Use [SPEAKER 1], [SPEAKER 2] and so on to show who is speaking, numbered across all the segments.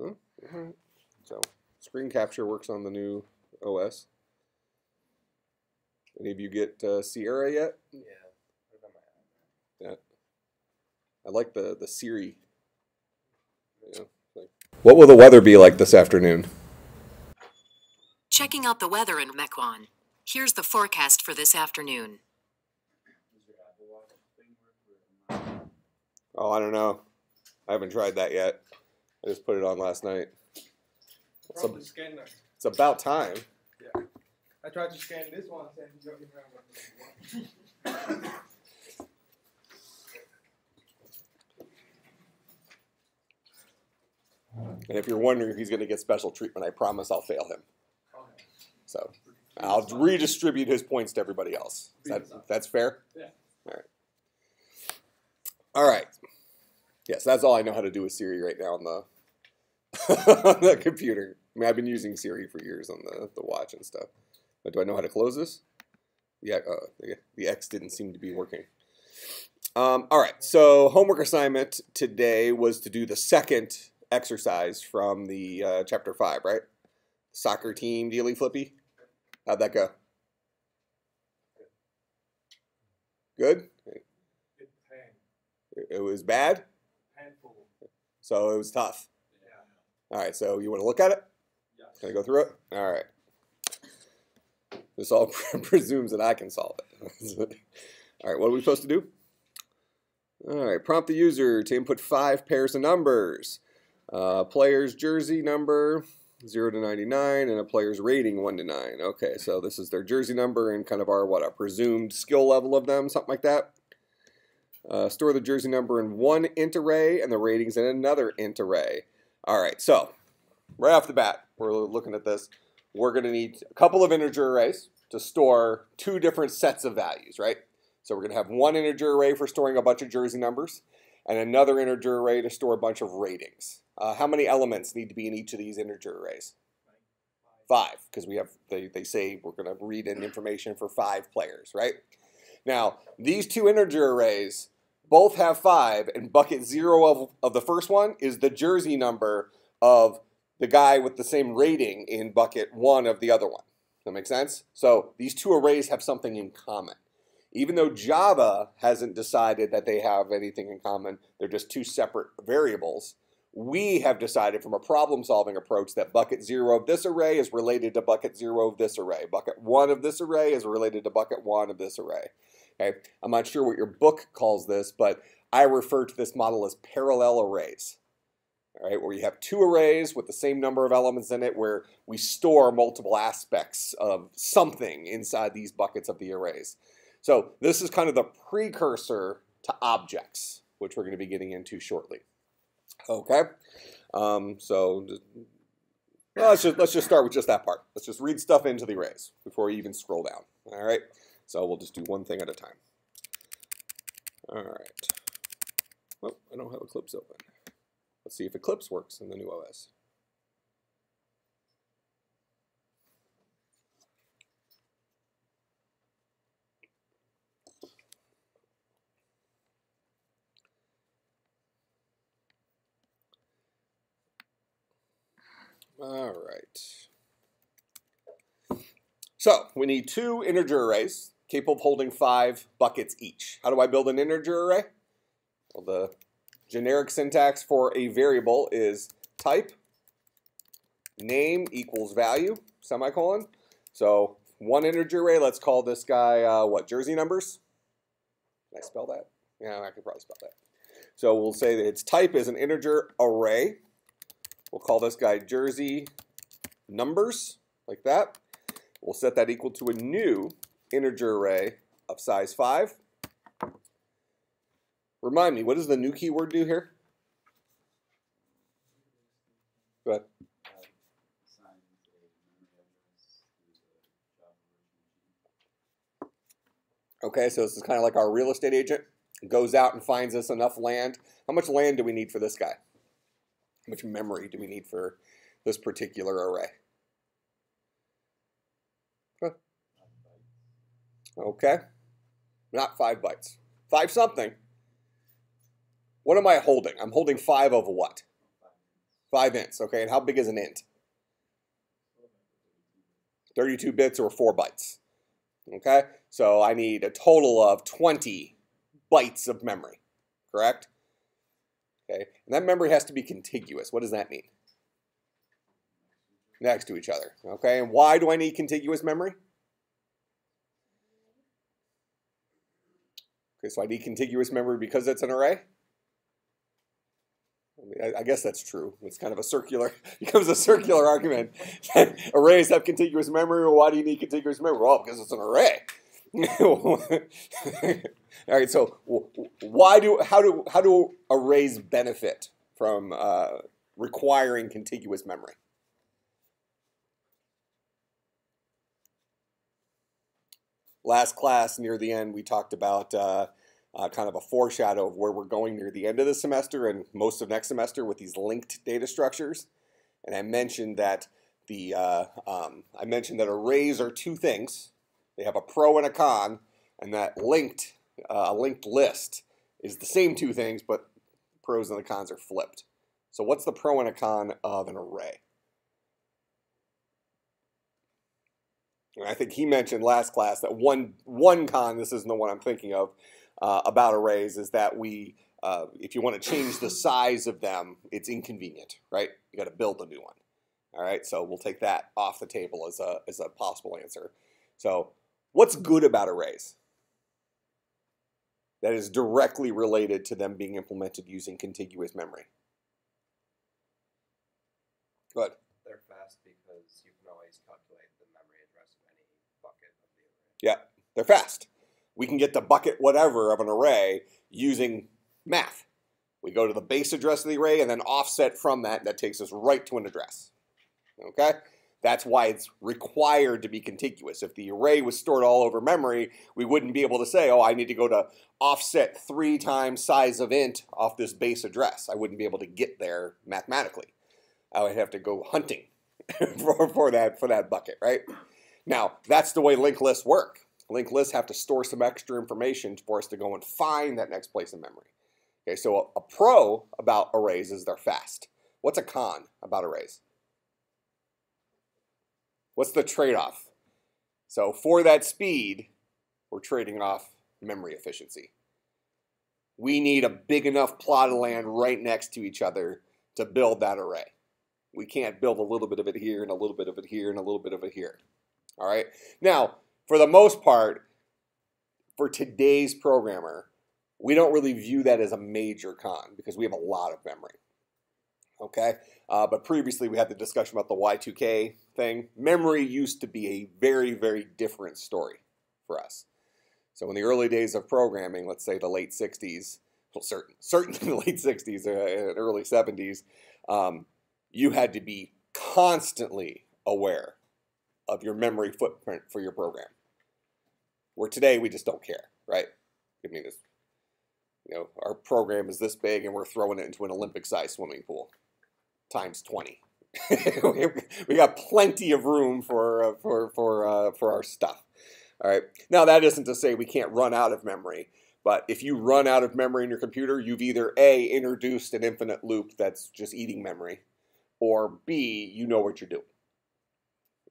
[SPEAKER 1] Huh? Alright. So screen capture works on the new OS. Any of you get uh, Sierra yet?
[SPEAKER 2] Yeah. Put it on my iPad.
[SPEAKER 1] I like the the Siri. Yeah, like- What will the weather be like this afternoon?
[SPEAKER 3] Checking out the weather in Mequon. Here's the forecast for this afternoon.
[SPEAKER 1] Oh, I don't know. I haven't tried that yet. I just put it on last night. It's, a-
[SPEAKER 2] Probably scan that.
[SPEAKER 1] it's about time.
[SPEAKER 2] Yeah. I tried to scan this one and you don't even have one.
[SPEAKER 1] And if you're wondering if he's going to get special treatment, I promise I'll fail him.
[SPEAKER 2] Okay.
[SPEAKER 1] So I'll redistribute his points to everybody else. That, that's fair?
[SPEAKER 2] Yeah.
[SPEAKER 1] All right. All right. Yes, that's all I know how to do with Siri right now on the on the computer. I mean, I've been using Siri for years on the, the watch and stuff. But do I know how to close this? Yeah, uh, the, X didn't seem to be working. Um, all right, so homework assignment today was to do the second exercise from the uh, chapter five, right? Soccer team, dealy flippy. How'd that go? Good.
[SPEAKER 2] It.
[SPEAKER 1] Was bad. So it was tough.
[SPEAKER 2] Yeah.
[SPEAKER 1] All right, so you want to look at it?
[SPEAKER 2] Yeah.
[SPEAKER 1] Can I go through it? All right. This all presumes that I can solve it. all right, what are we supposed to do? All right, prompt the user to input five pairs of numbers. Uh, player's jersey number 0 to 99 and a player's rating 1 to 9. Okay, so this is their jersey number and kind of our, what, a presumed skill level of them, something like that. Uh, store the jersey number in one int array and the ratings in another int array. All right, so right off the bat, we're looking at this. We're going to need a couple of integer arrays to store two different sets of values, right? So we're going to have one integer array for storing a bunch of jersey numbers and another integer array to store a bunch of ratings. Uh, how many elements need to be in each of these integer arrays? Five, because we have they, they say we're going to read in information for five players, right? Now, these two integer arrays both have five, and bucket zero of, of the first one is the jersey number of the guy with the same rating in bucket one of the other one. Does that make sense? So these two arrays have something in common. Even though Java hasn't decided that they have anything in common, they're just two separate variables. We have decided from a problem solving approach that bucket zero of this array is related to bucket zero of this array. Bucket one of this array is related to bucket one of this array. Okay, I'm not sure what your book calls this, but I refer to this model as parallel arrays. All right, where you have two arrays with the same number of elements in it, where we store multiple aspects of something inside these buckets of the arrays. So this is kind of the precursor to objects, which we're going to be getting into shortly. Okay, um, so well, let's just let's just start with just that part. Let's just read stuff into the arrays before we even scroll down. All right. So we'll just do one thing at a time. All right. Oh, I don't have Eclipse open. Let's see if Eclipse works in the new OS. All right. So we need two integer arrays capable of holding five buckets each. How do I build an integer array? Well, the generic syntax for a variable is type name equals value, semicolon. So one integer array, let's call this guy, uh, what, jersey numbers? Can I spell that? Yeah, I could probably spell that. So we'll say that its type is an integer array. We'll call this guy jersey numbers, like that. We'll set that equal to a new integer array of size 5. Remind me, what does the new keyword do here? Go ahead. Okay, so this is kind of like our real estate agent. Goes out and finds us enough land. How much land do we need for this guy? How much memory do we need for this particular array? Okay. Not five bytes. Five something. What am I holding? I'm holding five of what? Five ints, okay. And how big is an int? 32 bits or 4 bytes. Okay? So I need a total of 20 bytes of memory, correct? Okay, and that memory has to be contiguous. What does that mean? Next to each other. Okay, and why do I need contiguous memory? Okay, so I need contiguous memory because it's an array? I, mean, I, I guess that's true. It's kind of a circular, becomes a circular argument. Arrays have contiguous memory. Well, why do you need contiguous memory? Well, because it's an array. All right. So why do how do how do arrays benefit from uh, requiring contiguous memory? Last class near the end, we talked about uh, uh, kind of a foreshadow of where we're going near the end of the semester and most of next semester with these linked data structures. And I mentioned that the uh, um, I mentioned that arrays are two things. They have a pro and a con, and that linked uh, a linked list is the same two things, but pros and the cons are flipped. So what's the pro and a con of an array? I think he mentioned last class that one one con, this isn't the one I'm thinking of, uh, about arrays is that we, uh, if you want to change the size of them, it's inconvenient, right? You got to build a new one. All right, so we'll take that off the table as a as a possible answer. So What's good about arrays? That is directly related to them being implemented using contiguous memory. Good.
[SPEAKER 4] They're fast because you can always calculate the memory address of any bucket of the array.
[SPEAKER 1] Yeah, they're fast. We can get the bucket whatever of an array using math. We go to the base address of the array and then offset from that. And that takes us right to an address. Okay? That's why it's required to be contiguous. If the array was stored all over memory, we wouldn't be able to say, oh, I need to go to offset three times size of int off this base address. I wouldn't be able to get there mathematically. I would have to go hunting for, for, that, for that bucket, right? Now, that's the way linked lists work. Linked lists have to store some extra information for us to go and find that next place in memory. Okay, so a, a pro about arrays is they're fast. What's a con about arrays? What's the trade-off? So for that speed, we're trading off memory efficiency. We need a big enough plot of land right next to each other to build that array. We can't build a little bit of it here and a little bit of it here and a little bit of it here. All right. Now, for the most part, for today's programmer, we don't really view that as a major con because we have a lot of memory. Okay. Uh, but previously we had the discussion about the Y2K thing. Memory used to be a very, very different story for us. So in the early days of programming, let's say the late 60s, well, certain, certainly the late 60s uh, and early 70s, um, you had to be constantly aware of your memory footprint for your program. Where today we just don't care, right? I mean, you know, our program is this big and we're throwing it into an Olympic-sized swimming pool times 20. we got plenty of room for uh, for for uh, for our stuff. All right. Now that isn't to say we can't run out of memory, but if you run out of memory in your computer, you've either a introduced an infinite loop that's just eating memory, or b you know what you're doing,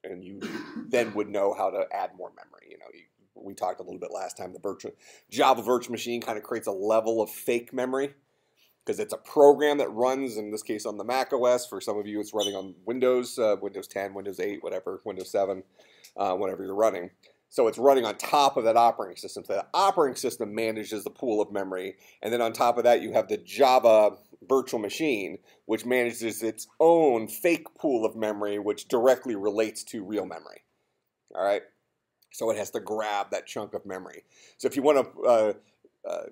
[SPEAKER 1] and you then would know how to add more memory. You know, you, we talked a little bit last time. The virtual Java virtual machine kind of creates a level of fake memory because it's a program that runs, in this case, on the Mac OS. For some of you, it's running on Windows, uh, Windows 10, Windows 8, whatever, Windows 7, uh, whatever you're running. So it's running on top of that operating system. So that operating system manages the pool of memory. And then on top of that, you have the Java virtual machine, which manages its own fake pool of memory, which directly relates to real memory. All right? So it has to grab that chunk of memory. So if you want to uh, uh,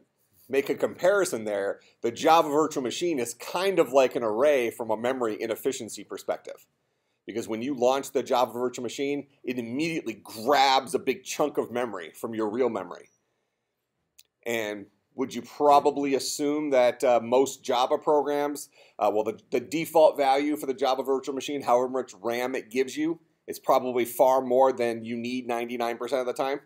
[SPEAKER 1] make a comparison there, the Java virtual machine is kind of like an array from a memory inefficiency perspective. Because when you launch the Java virtual machine, it immediately grabs a big chunk of memory from your real memory. And would you probably assume that uh, most Java programs, uh, well, the, the default value for the Java virtual machine, however much RAM it gives you, is probably far more than you need 99% of the time.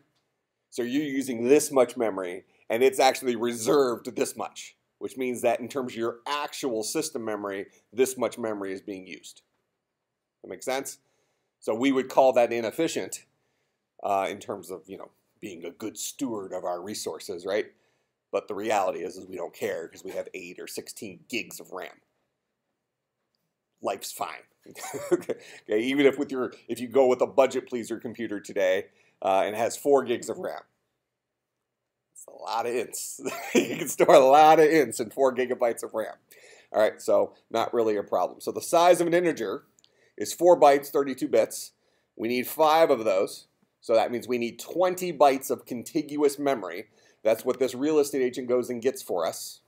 [SPEAKER 1] So you're using this much memory and it's actually reserved this much. which means that in terms of your actual system memory, this much memory is being used. That makes sense? So we would call that inefficient uh, in terms of, you know, being a good steward of our resources, right? But the reality is, is we don't care because we have 8 or 16 gigs of RAM. Life's fine. okay, even if with your if you go with a budget pleaser computer today uh, and has 4 gigs of RAM. It's a lot of ints. you can store a lot of ints in 4 gigabytes of RAM. All right, so not really a problem. So the size of an integer is 4 bytes, 32 bits. We need 5 of those. So that means we need 20 bytes of contiguous memory. That's what this real estate agent goes and gets for us.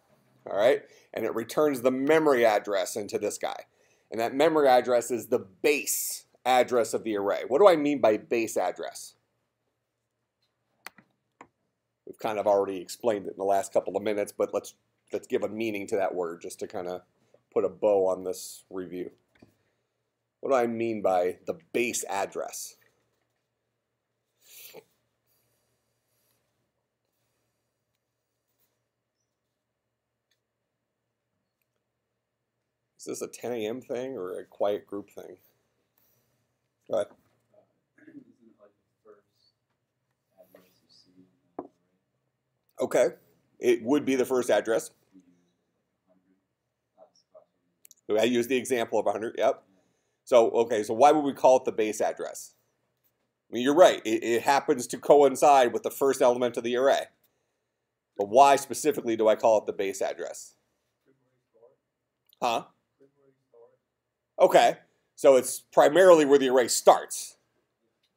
[SPEAKER 1] All right? And it returns the memory address into this guy. And that memory address is the base address of the array. What do I mean by base address? We've kind of already explained it in the last couple of minutes, but let's let's give a meaning to that word just to kind of put a bow on this review. What do I mean by the base address? Is this a 10 a.m. thing or a quiet group thing? Go ahead. Okay. It would be the first address. I use the example of 100. Yep. So, okay, so why would we call it the base address? I mean, you're right. It, it happens to coincide with the first element of the array. But why specifically do I call it the base address? Huh? Okay, so it's primarily where the array starts.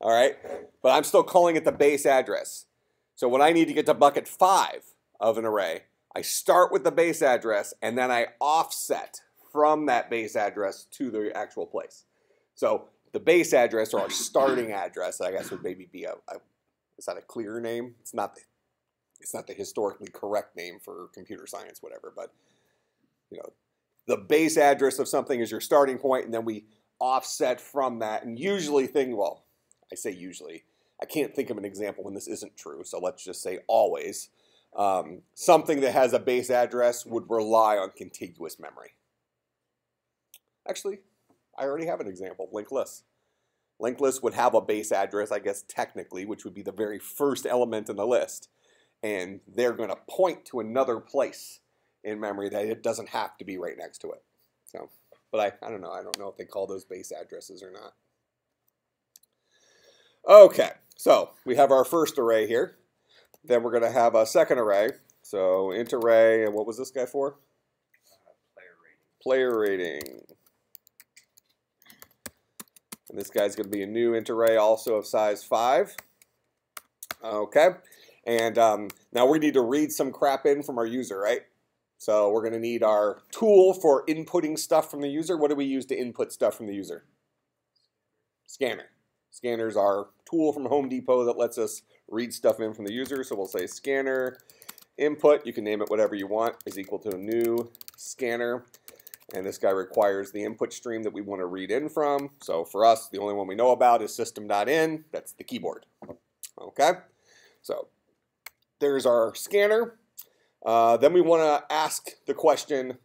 [SPEAKER 1] All right, but I'm still calling it the base address. So when I need to get to bucket five of an array, I start with the base address and then I offset from that base address to the actual place. So the base address or our starting address, I guess, would maybe be a, a is that a clear name? It's not the it's not the historically correct name for computer science, whatever, but you know, the base address of something is your starting point, and then we offset from that. And usually, thing well, I say usually, I can't think of an example when this isn't true, so let's just say always. Um, something that has a base address would rely on contiguous memory. Actually, I already have an example, linked list. Linked list would have a base address, I guess technically, which would be the very first element in the list. And they're going to point to another place in memory that it doesn't have to be right next to it. So, but I, I don't know. I don't know if they call those base addresses or not. Okay, so we have our first array here. Then we're going to have a second array. So int array, and what was this guy for? Player
[SPEAKER 4] rating.
[SPEAKER 1] And this guy's going to be a new int array also of size 5. Okay, and um, now we need to read some crap in from our user, right? So we're going to need our tool for inputting stuff from the user. What do we use to input stuff from the user? Scanner. Scanner's our tool from Home Depot that lets us read stuff in from the user. So we'll say scanner input, you can name it whatever you want, is equal to a new scanner. And this guy requires the input stream that we want to read in from. So for us, the only one we know about is system.in. That's the keyboard. Okay? So there's our scanner. Uh, then we want to ask the question,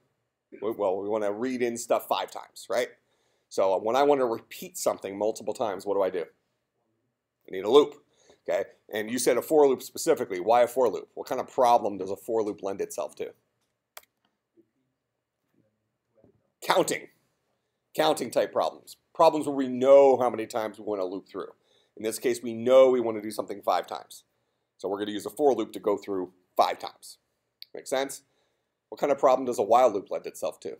[SPEAKER 1] well, we want to read in stuff five times, right? So when I want to repeat something multiple times, what do I do? I need a loop, okay? And you said a for loop specifically. Why a for loop? What kind of problem does a for loop lend itself to? Counting. Counting type problems. Problems where we know how many times we want to loop through. In this case, we know we want to do something five times. So we're going to use a for loop to go through five times. Make sense? What kind of problem does a while loop lend itself to?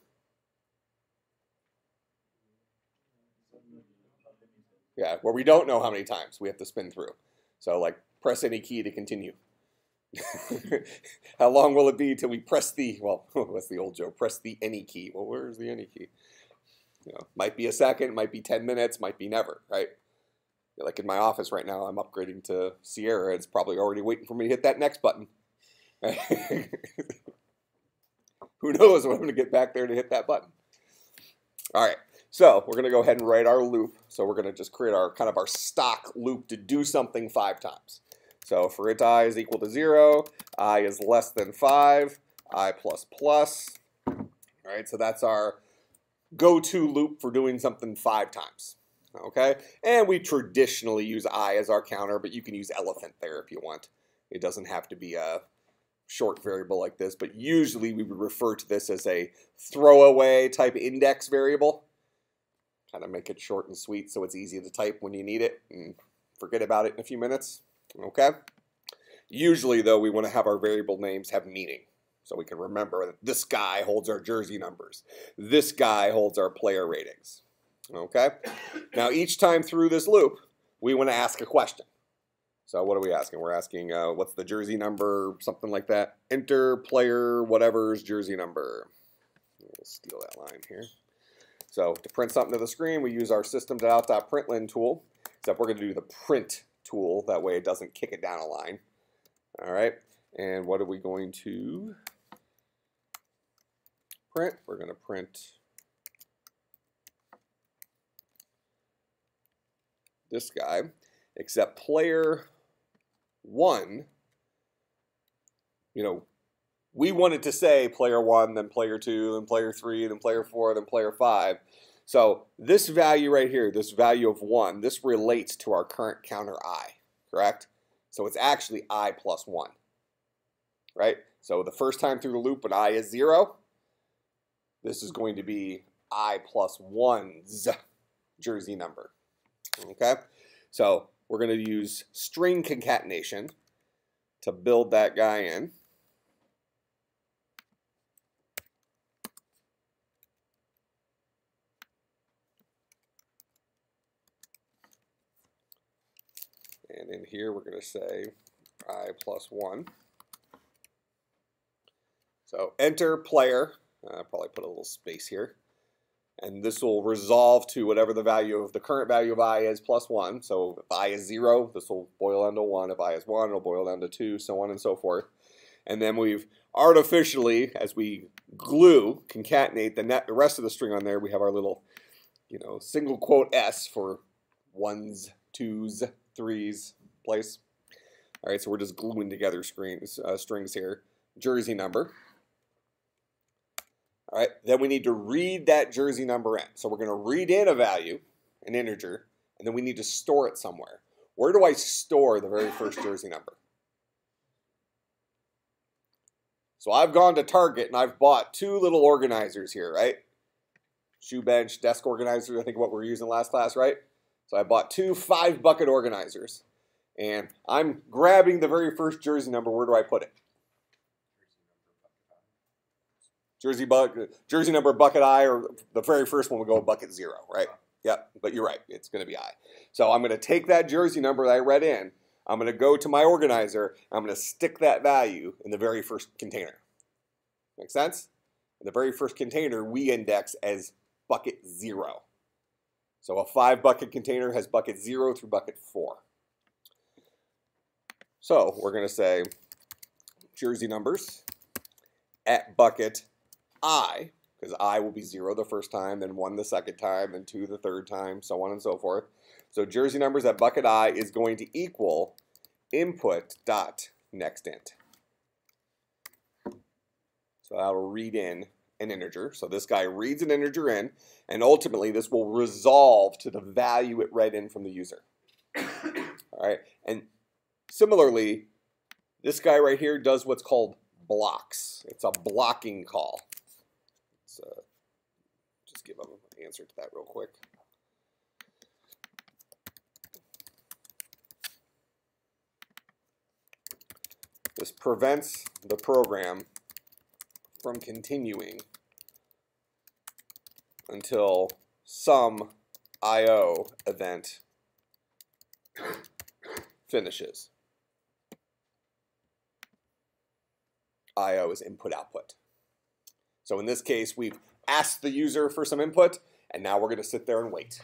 [SPEAKER 1] Yeah, where we don't know how many times we have to spin through. So like press any key to continue. how long will it be till we press the, well, what's the old joke? Press the any key. Well, where's the any key? You know, might be a second, might be 10 minutes, might be never, right? Like in my office right now, I'm upgrading to Sierra. It's probably already waiting for me to hit that next button. Who knows when I'm going to get back there to hit that button. All right, so we're going to go ahead and write our loop. So we're going to just create our kind of our stock loop to do something five times. So for int i is equal to 0, i is less than 5, i plus plus. All right, so that's our go-to loop for doing something five times. Okay, and we traditionally use i as our counter, but you can use elephant there if you want. It doesn't have to be a short variable like this, but usually we would refer to this as a throwaway type index variable. Kind of make it short and sweet so it's easy to type when you need it and forget about it in a few minutes. Okay? Usually, though, we want to have our variable names have meaning. So we can remember that this guy holds our jersey numbers. This guy holds our player ratings. Okay? Now, each time through this loop, we want to ask a question. So what are we asking? We're asking uh, what's the jersey number, something like that. Enter player whatever's jersey number. We'll steal that line here. So to print something to the screen, we use our system.out.println tool, except we're going to do the print tool. That way it doesn't kick it down a line. All right. And what are we going to print? We're going to print this guy, except player one, you know, we wanted to say player one, then player two, then player three, then player four, then player five. So this value right here, this value of one, this relates to our current counter i, correct? So it's actually i plus one, right? So the first time through the loop when i is zero, this is going to be i plus one's jersey number, okay? So we're going to use string concatenation to build that guy in. And in here, we're going to say i plus 1. So enter player. I'll probably put a little space here. And this will resolve to whatever the value of the current value of i is plus 1. So if i is 0, this will boil down to 1. If i is 1, it'll boil down to 2, so on and so forth. And then we've artificially, as we glue, concatenate the, net, the rest of the string on there, we have our little, you know, single quote s for ones, twos, threes place. All right, so we're just gluing together uh, strings here. Jersey number. All right, then we need to read that jersey number in. So we're going to read in a value, an integer, and then we need to store it somewhere. Where do I store the very first jersey number? So I've gone to Target and I've bought two little organizers here, right? Shoe bench, desk organizers, I think what we were using last class, right? So I bought two five bucket organizers. And I'm grabbing the very first jersey number. Where do I put it? Jersey bucket, jersey number bucket I, or the very first one would go bucket zero, right? Yep, but you're right. It's going to be I. So I'm going to take that jersey number that I read in. I'm going to go to my organizer. I'm going to stick that value in the very first container. Make sense? In the very first container, we index as bucket zero. So a five bucket container has bucket zero through bucket four. So we're going to say jersey numbers at bucket I, because I will be zero the first time, then one the second time, then two the third time, so on and so forth. So jersey numbers at bucket I is going to equal input dot next int. So that'll read in an integer. So this guy reads an integer in, and ultimately this will resolve to the value it read in from the user. All right, and similarly, this guy right here does what's called blocks. It's a blocking call. Let's uh, just give them an answer to that real quick. This prevents the program from continuing until some I.O. event finishes. I.O. is input output. So in this case, we've asked the user for some input, and now we're going to sit there and wait.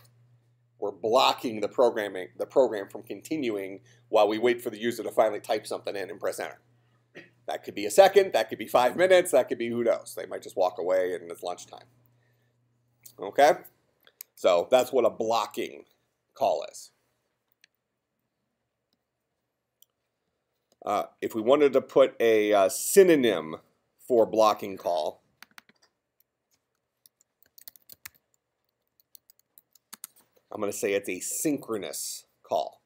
[SPEAKER 1] We're blocking the programming, the program from continuing while we wait for the user to finally type something in and press enter. That could be a second, that could be five minutes, that could be who knows. They might just walk away and it's lunchtime. Okay? So that's what a blocking call is. Uh, if we wanted to put a uh, synonym for blocking call. I'm going to say it's a synchronous call.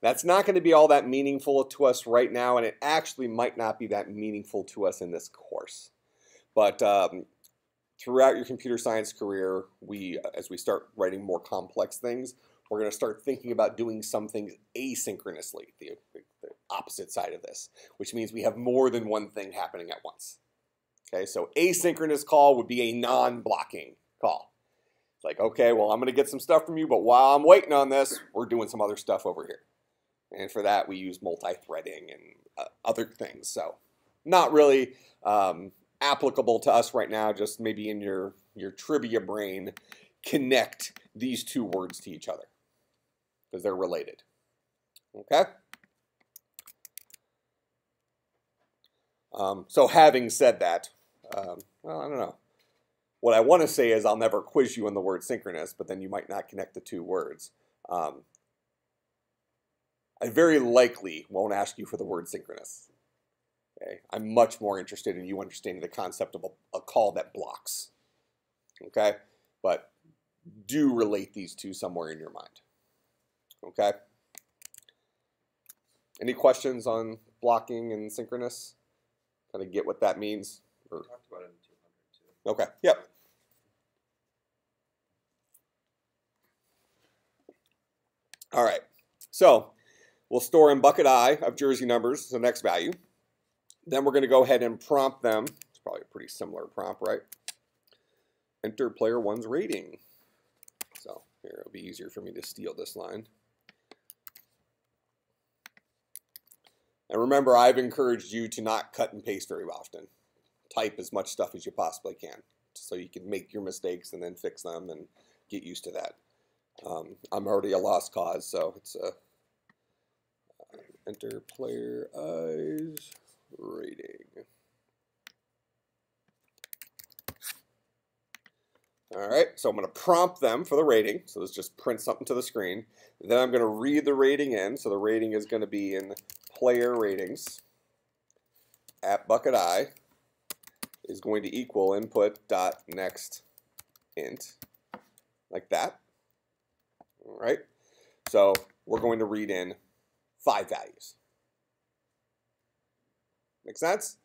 [SPEAKER 1] That's not going to be all that meaningful to us right now, and it actually might not be that meaningful to us in this course. But um, throughout your computer science career, we, as we start writing more complex things, we're going to start thinking about doing some things asynchronously, the, the opposite side of this, which means we have more than one thing happening at once. Okay, so asynchronous call would be a non-blocking call. It's like, okay, well, I'm going to get some stuff from you, but while I'm waiting on this, we're doing some other stuff over here. And for that, we use multi-threading and uh, other things. So not really um, applicable to us right now, just maybe in your, your trivia brain, connect these two words to each other because they're related. Okay? Um, so having said that, um, well, I don't know. What I want to say is I'll never quiz you on the word synchronous, but then you might not connect the two words. Um, I very likely won't ask you for the word synchronous. Okay? I'm much more interested in you understanding the concept of a, a call that blocks. Okay? But do relate these two somewhere in your mind. Okay? Any questions on blocking and synchronous? Kind of get what that means?
[SPEAKER 4] We
[SPEAKER 1] Or,
[SPEAKER 4] talked about it in 200
[SPEAKER 1] okay, yep. All right, so we'll store in bucket I of jersey numbers, the next value. Then we're going to go ahead and prompt them. It's probably a pretty similar prompt, right? Enter player one's rating. So here, it'll be easier for me to steal this line. And remember, I've encouraged you to not cut and paste very often. Type as much stuff as you possibly can so you can make your mistakes and then fix them and get used to that. Um, I'm already a lost cause, so it's a uh, enter player eyes rating. All right, so I'm going to prompt them for the rating. So let's just print something to the screen. Then I'm going to read the rating in. So the rating is going to be in player ratings at bucket I is going to equal input dot next int like that. Right. So we're going to read in five values. Make sense?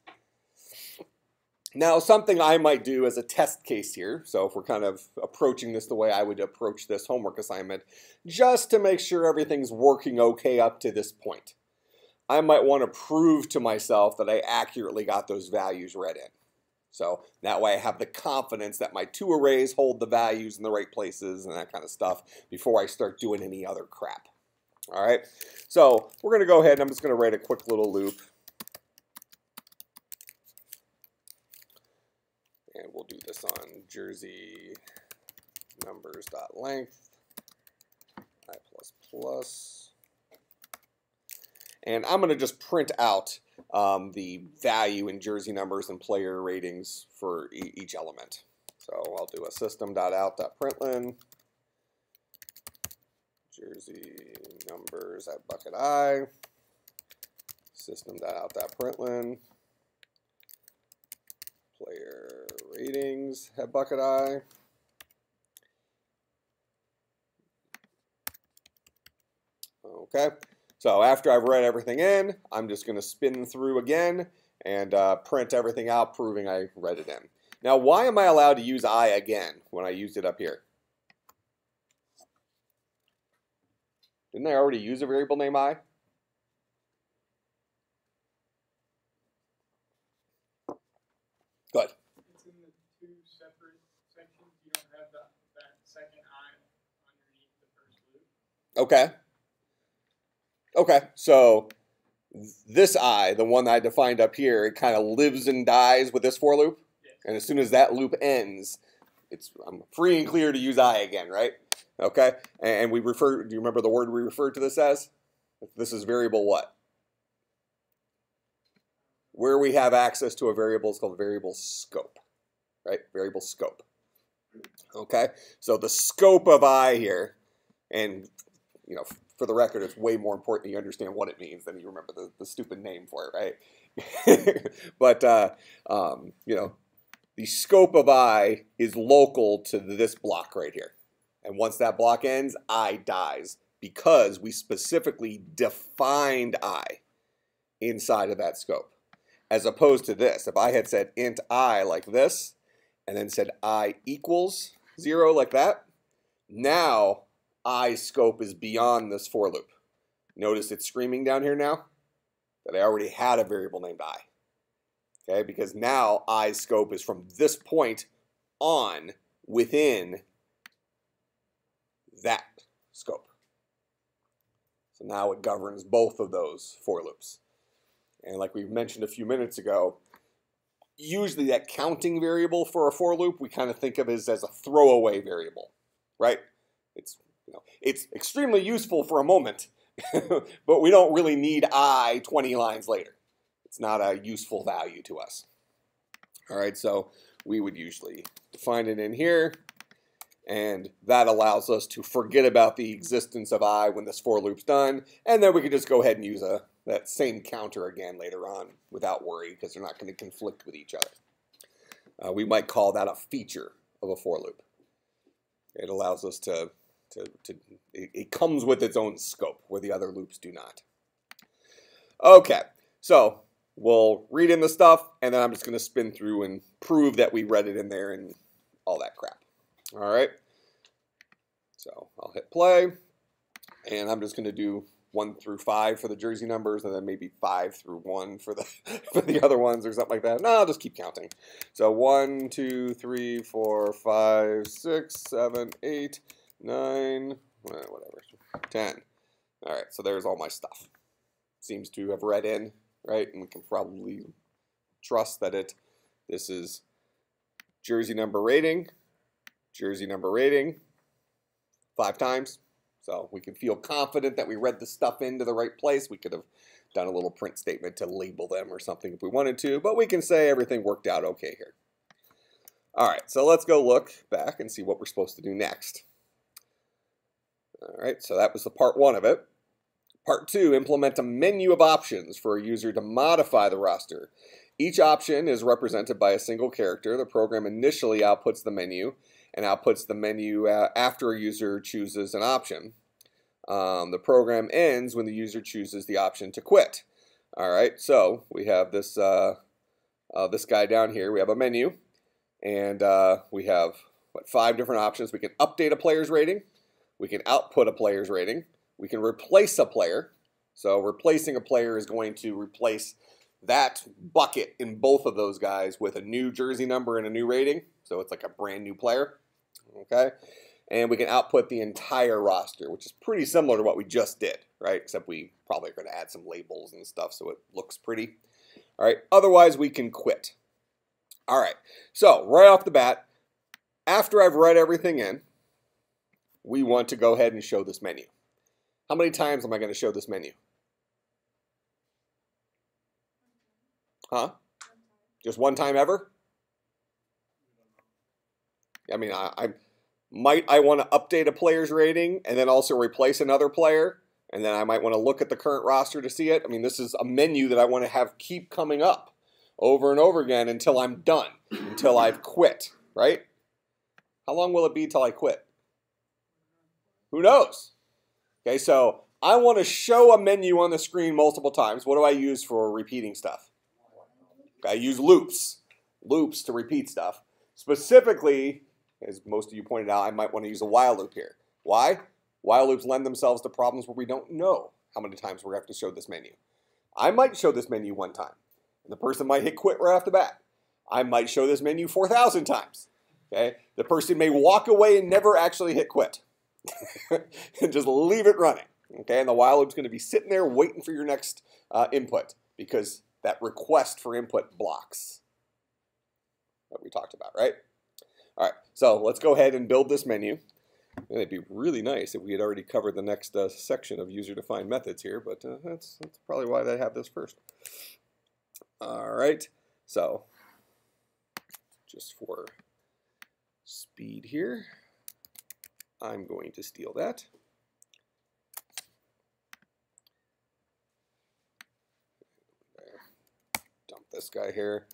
[SPEAKER 1] Now, something I might do as a test case here, so if we're kind of approaching this the way I would approach this homework assignment, just to make sure everything's working okay up to this point, I might want to prove to myself that I accurately got those values read in. So that way I have the confidence that my two arrays hold the values in the right places and that kind of stuff before I start doing any other crap. All right, so we're going to go ahead and I'm just going to write a quick little loop. And we'll do this on jersey numbers dot length i plus plus. And I'm going to just print out um, the value in jersey numbers and player ratings for e each element. So I'll do a system.out.println jersey numbers at bucket I. System.out.println player ratings at bucket I. Okay so after I've read everything in, I'm just going to spin through again and uh, print everything out, proving I read it in. Now, why am I allowed to use I again when I used it up here? Didn't I already use a variable name I? Good.
[SPEAKER 2] It's in the two separate sections. You don't have the, that second I underneath the first loop.
[SPEAKER 1] Okay. Okay, so this I, the one that I defined up here, it kind of lives and dies with this for loop.
[SPEAKER 2] Yes.
[SPEAKER 1] And as soon as that loop ends, it's I'm free and clear to use I again, right? Okay, and we refer. Do you remember the word we referred to this as? This is variable what? Where we have access to a variable is called variable scope, right? Variable scope. Okay, so the scope of I here, and you know, for the record, it's way more important that you understand what it means than you remember the, the stupid name for it, right? but, uh, um, you know, the scope of I is local to this block right here. And once that block ends, I dies because we specifically defined I inside of that scope. As opposed to this, if I had said int I like this, and then said I equals zero like that, now I scope is beyond this for loop. Notice it's screaming down here now that I already had a variable named I. Okay, because now I scope is from this point on within that scope. So now it governs both of those for loops. And like we mentioned a few minutes ago, usually that counting variable for a for loop we kind of think of as, as a throwaway variable, right? It's you know it's extremely useful for a moment, but we don't really need i 20 lines later. It's not a useful value to us. All right, so we would usually define it in here, and that allows us to forget about the existence of i when this for loop's done, and then we can just go ahead and use a that same counter again later on without worry because they're not going to conflict with each other. Uh, we might call that a feature of a for loop. It allows us to, to, to it, it comes with its own scope where the other loops do not. Okay, so we'll read in the stuff and then I'm just going to spin through and prove that we read it in there and all that crap. All right, so I'll hit play and I'm just going to do one through five for the jersey numbers, and then maybe five through one for the for the other ones or something like that. No, I'll just keep counting. So one, two, three, four, five, six, seven, eight, nine, eh, whatever, ten. All right, so there's all my stuff. Seems to have read in, right? And we can probably trust that it. This is jersey number rating, jersey number rating, five times. So we can feel confident that we read the stuff into the right place. We could have done a little print statement to label them or something if we wanted to, but we can say everything worked out okay here. All right, so let's go look back and see what we're supposed to do next. All right, so that was the part one of it. Part two, implement a menu of options for a user to modify the roster. Each option is represented by a single character. The program initially outputs the menu and outputs the menu uh, after a user chooses an option. Um, the program ends when the user chooses the option to quit. All right, so we have this uh, uh, this guy down here. We have a menu, and uh, we have what five different options. We can update a player's rating. We can output a player's rating. We can replace a player. So replacing a player is going to replace that bucket in both of those guys with a new jersey number and a new rating. So it's like a brand new player. Okay. And we can output the entire roster, which is pretty similar to what we just did, right? Except we probably are going to add some labels and stuff so it looks pretty. All right. Otherwise, we can quit. All right. So right off the bat, after I've read everything in, we want to go ahead and show this menu. How many times am I going to show this menu? Huh? Just one time ever? I mean, I, I might I want to update a player's rating and then also replace another player, and then I might want to look at the current roster to see it. I mean, this is a menu that I want to have keep coming up over and over again until I'm done, until I've quit, right? How long will it be till I quit? Who knows? Okay, so I want to show a menu on the screen multiple times. What do I use for repeating stuff? I use loops, loops to repeat stuff. Specifically, as most of you pointed out, I might want to use a while loop here. Why? While loops lend themselves to problems where we don't know how many times we're going to have to show this menu. I might show this menu one time, and the person might hit quit right off the bat. I might show this menu 4,000 times. Okay, the person may walk away and never actually hit quit, and just leave it running. Okay, and the while loop's going to be sitting there waiting for your next uh, input because that request for input blocks that we talked about, right? All right, so let's go ahead and build this menu. And it'd be really nice if we had already covered the next uh, section of user-defined methods here, but uh, that's, that's probably why they have this first. All right, so just for speed here, I'm going to steal that. Dump this guy here.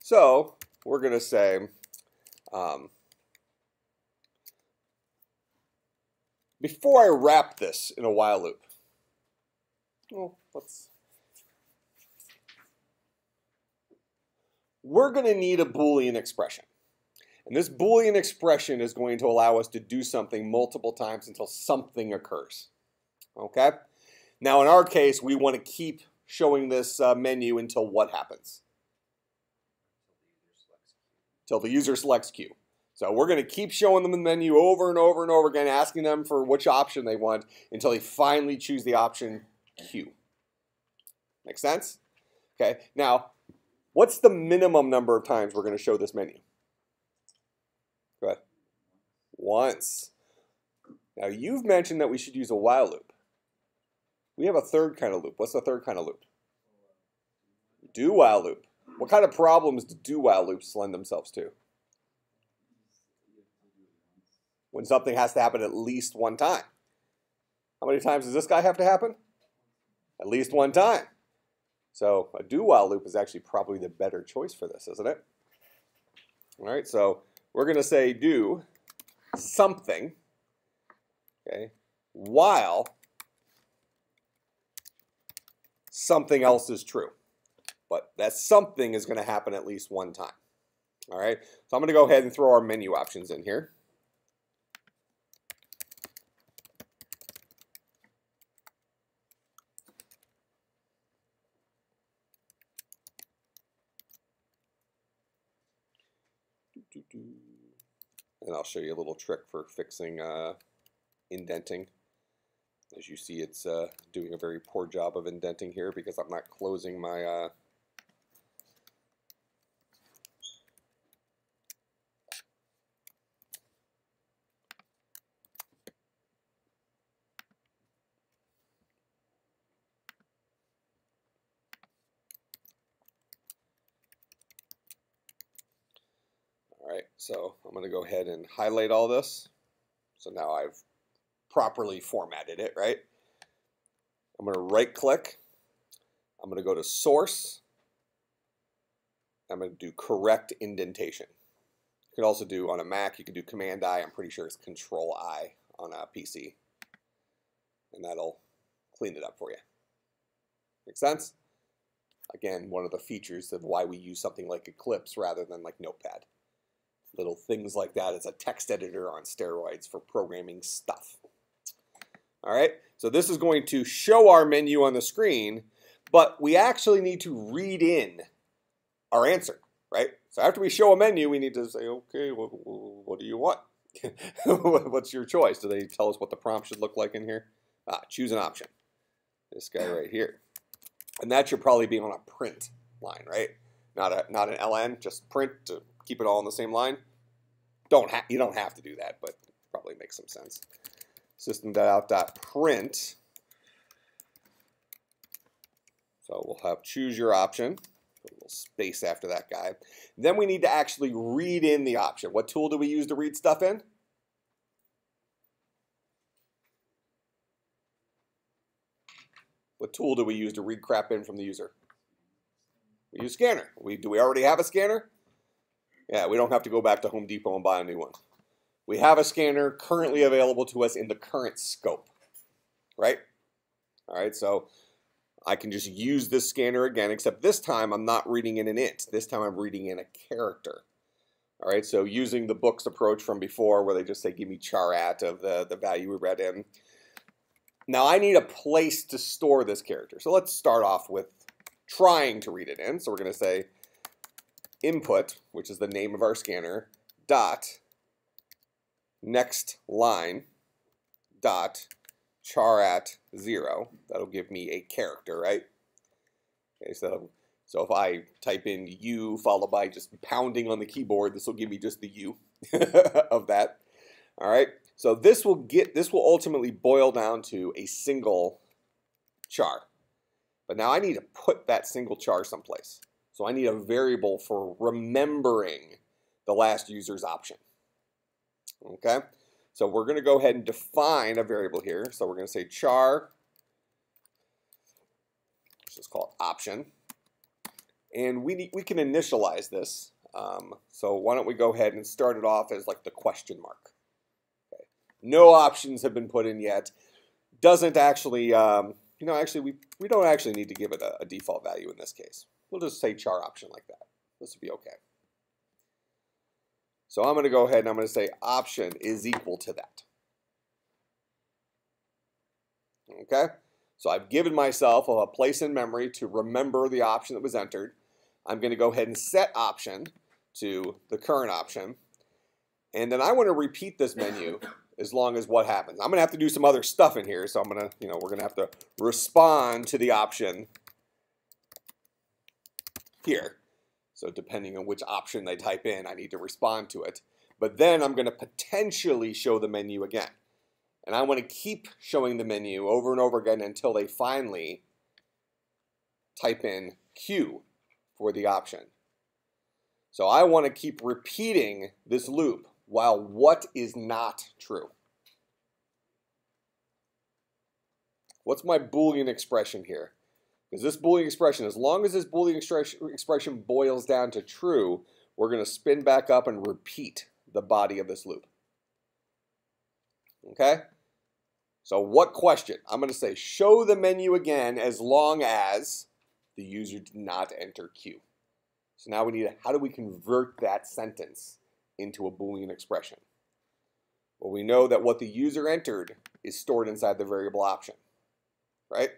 [SPEAKER 1] So we're going to say um, before I wrap this in a while loop, well, let's we're going to need a Boolean expression. And this Boolean expression is going to allow us to do something multiple times until something occurs. Okay? Now, in our case, we want to keep showing this uh, menu until what happens? Until the user selects Q. So we're going to keep showing them the menu over and over and over again, asking them for which option they want until they finally choose the option Q. Make sense? Okay, now, what's the minimum number of times we're going to show this menu? Once. Now, you've mentioned that we should use a while loop. We have a third kind of loop. What's the third kind of loop? Do while loop. What kind of problems do do while loops lend themselves to? When something has to happen at least one time. How many times does this guy have to happen? At least one time. So a do while loop is actually probably the better choice for this, isn't it? All right, so we're going to say do something, okay, while something else is true. But that something is going to happen at least one time. All right, so I'm going to go ahead and throw our menu options in here. And I'll show you a little trick for fixing uh, indenting. As you see, it's uh, doing a very poor job of indenting here because I'm not closing my uh, All right, so I'm going to go ahead and highlight all this. So now I've properly formatted it, right? I'm going to right click. I'm going to go to source. I'm going to do correct indentation. You can also do on a Mac, you can do Command I. I'm pretty sure it's Control I on a PC. And that'll clean it up for you. Make sense? Again, one of the features of why we use something like Eclipse rather than like Notepad. Little things like that. It's a text editor on steroids for programming stuff. All right, so this is going to show our menu on the screen, but we actually need to read in our answer, right? So after we show a menu, we need to say, okay, what, do you want? What's your choice? Do they tell us what the prompt should look like in here? Ah, choose an option. This guy right here. And that should probably be on a print line, right? Not a not an ln, just print to keep it all in the same line. Don't ha- you don't have to do that, but probably makes some sense. System.out.print. So we'll have choose your option. A little space after that guy. Then we need to actually read in the option. What tool do we use to read stuff in? What tool do we use to read crap in from the user? We use scanner. We, do we already have a scanner? Yeah, we don't have to go back to Home Depot and buy a new one. We have a scanner currently available to us in the current scope, right? All right, so I can just use this scanner again, except this time I'm not reading in an int. This time I'm reading in a character. All right, so using the books approach from before where they just say give me char at of the, the value we read in. Now I need a place to store this character. So let's start off with trying to read it in. So we're going to say input, which is the name of our scanner, dot next line dot char at zero. That'll give me a character, right? Okay, so so if I type in U followed by just pounding on the keyboard, this will give me just the U of that. All right. So this will get this will ultimately boil down to a single char. But now I need to put that single char someplace. So I need a variable for remembering the last user's option. Okay? So we're going to go ahead and define a variable here. So we're going to say char, let's just call it option, And we, need, we can initialize this. Um, so why don't we go ahead and start it off as like the question mark. Okay. No options have been put in yet. Doesn't actually, um, you know, actually we, we don't actually need to give it a, a default value in this case. We'll just say char option like that. This will be okay. So I'm going to go ahead and I'm going to say option is equal to that. Okay? So I've given myself a place in memory to remember the option that was entered. I'm going to go ahead and set option to the current option. And then I want to repeat this menu as long as what happens. I'm going to have to do some other stuff in here. So I'm going to, you know, we're going to have to respond to the option here. So depending on which option they type in, I need to respond to it. But then I'm going to potentially show the menu again. And I want to keep showing the menu over and over again until they finally type in Q for the option. So I want to keep repeating this loop while what is not true. What's my Boolean expression here? Because this Boolean expression, as long as this Boolean expression boils down to true, we're going to spin back up and repeat the body of this loop. Okay? So what question? I'm going to say show the menu again as long as the user did not enter Q. So now we need how do we convert that sentence into a Boolean expression? Well, we know that what the user entered is stored inside the variable option, right?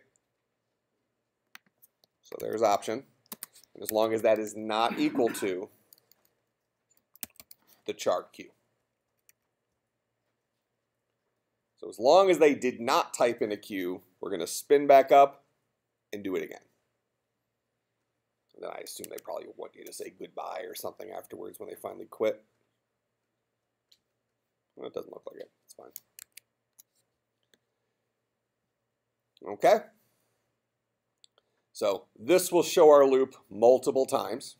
[SPEAKER 1] So there's option. And as long as that is not equal to the char Q. So as long as they did not type in a Q, we're going to spin back up and do it again. And then I assume they probably want you to say goodbye or something afterwards when they finally quit. Well, it doesn't look like it. It's fine. Okay. So this will show our loop multiple times.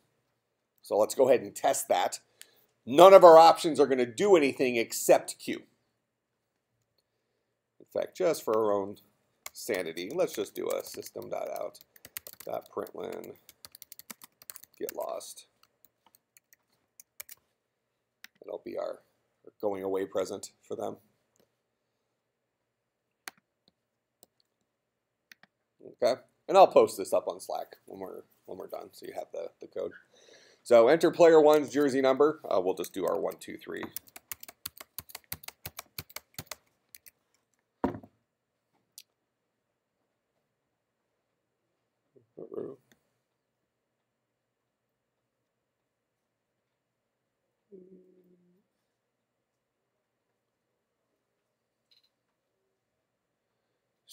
[SPEAKER 1] So let's go ahead and test that. None of our options are going to do anything except Q. In fact, just for our own sanity, let's just do a system.out.println get lost. That'll be our going away present for them. Okay. And I'll post this up on Slack when we're when we're done, so you have the, the code. So enter player one's jersey number. Uh, we'll just do our one, two, three.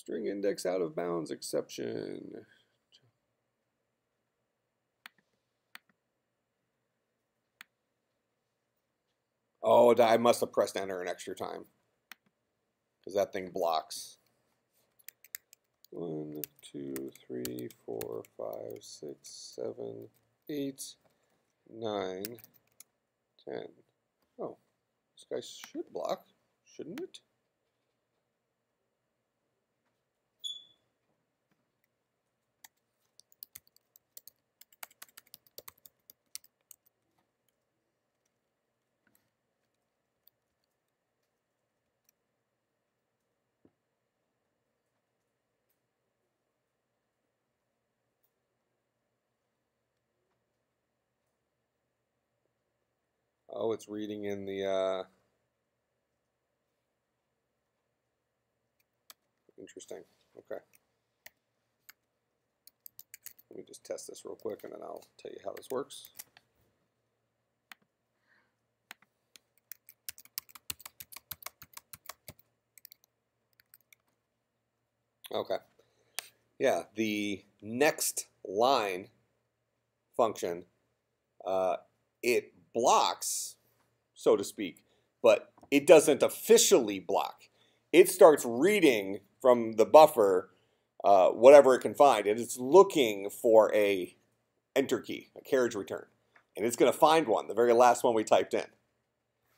[SPEAKER 1] String index out of bounds exception. Oh, I must have pressed enter an extra time. Because that thing blocks. One, two, three, four, five, six, seven, eight, nine, ten. Oh, this guy should block, shouldn't it? Oh, it's reading in the, uh, interesting, okay. Let me just test this real quick and then I'll tell you how this works. Okay. Yeah, the next line function, uh, it blocks, so to speak, but it doesn't officially block. It starts reading from the buffer uh, whatever it can find, and it's looking for a enter key, a carriage return, and it's going to find one, the very last one we typed in.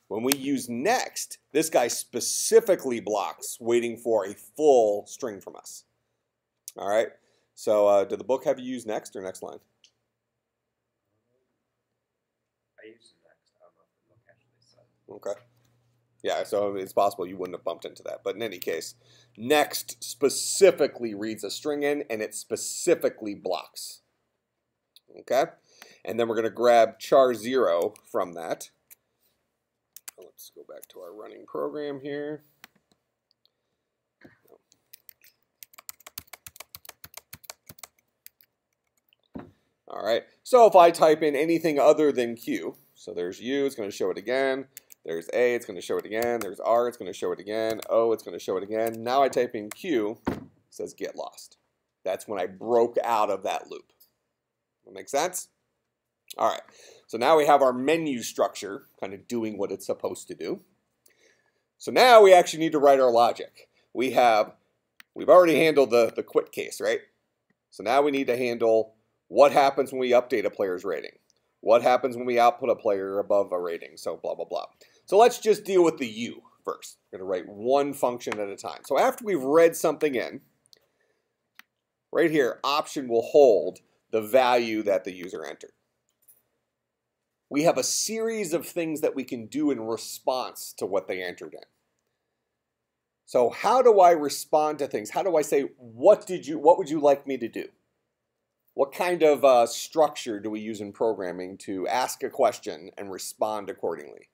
[SPEAKER 1] When we use next, this guy specifically blocks waiting for a full string from us. All right, so uh, did the book have you use next or next line?
[SPEAKER 4] I used the next. I don't know if the book actually said.
[SPEAKER 1] Okay. Yeah, so it's possible you wouldn't have bumped into that. But in any case, next specifically reads a string in and it specifically blocks. Okay? And then we're going to grab char 0 from that. Let's go back to our running program here. All right, so if I type in anything other than Q, so there's U, it's going to show it again. There's A, it's going to show it again. There's R, it's going to show it again. O, it's going to show it again. Now I type in Q, says get lost. That's when I broke out of that loop. That make sense? All right, so now we have our menu structure kind of doing what it's supposed to do. So now we actually need to write our logic. We have, we've already handled the, the quit case, right? So now we need to handle what happens when we update a player's rating. What happens when we output a player above a rating? So blah, blah, blah. So let's just deal with the U first. We're going to write one function at a time. So after we've read something in, right here, option will hold the value that the user entered. We have a series of things that we can do in response to what they entered in. So how do I respond to things? How do I say, what did you, what would you like me to do? What kind of uh, structure do we use in programming to ask a question and respond accordingly?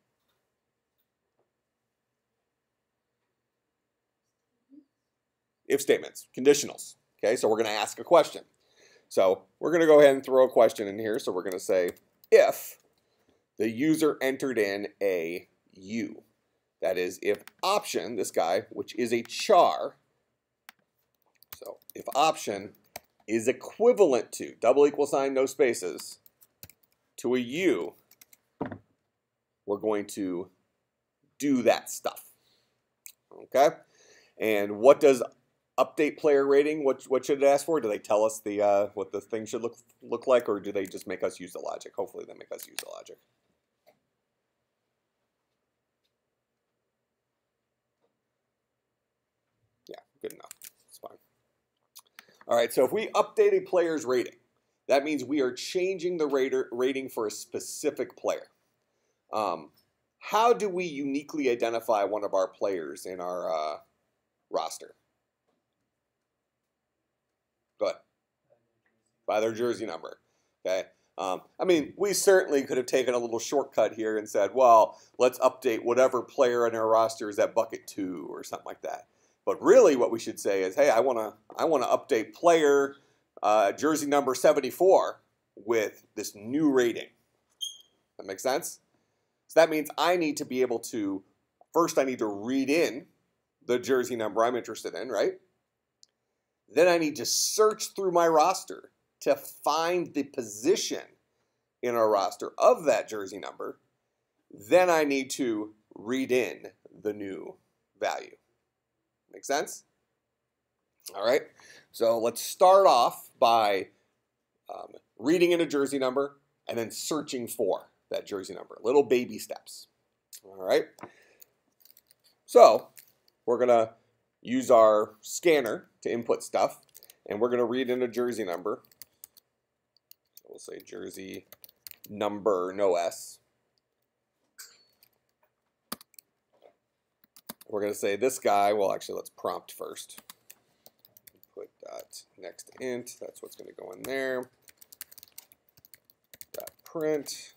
[SPEAKER 1] If statements, conditionals. Okay, so we're going to ask a question. So we're going to go ahead and throw a question in here. So we're going to say if the user entered in a U. That is, if option, this guy, which is a char, so if option is equivalent to, double equal sign, no spaces, to a U, we're going to do that stuff. Okay? And what does update player rating, what, what should it ask for? Do they tell us the uh, what the thing should look look like, or do they just make us use the logic? Hopefully they make us use the logic. Yeah, good enough. It's fine. All right, so if we update a player's rating, that means we are changing the rater, rating for a specific player. Um, how do we uniquely identify one of our players in our uh, roster? Go ahead. By their jersey number. Okay. Um, I mean, we certainly could have taken a little shortcut here and said, well, let's update whatever player in our roster is at bucket two or something like that. But really, what we should say is, hey, I want to I want to update player uh, jersey number 74 with this new rating. That makes sense? So that means I need to be able to first I need to read in the jersey number I'm interested in, right? Then I need to search through my roster to find the position in our roster of that jersey number. Then I need to read in the new value. Make sense? All right. So let's start off by um, reading in a jersey number and then searching for that jersey number. Little baby steps. All right. So we're going to use our scanner to input stuff, and we're going to read in a jersey number. We'll say jersey number, no S. We're going to say this guy, well, actually, let's prompt first. Put dot next int, that's what's going to go in there. Dot print.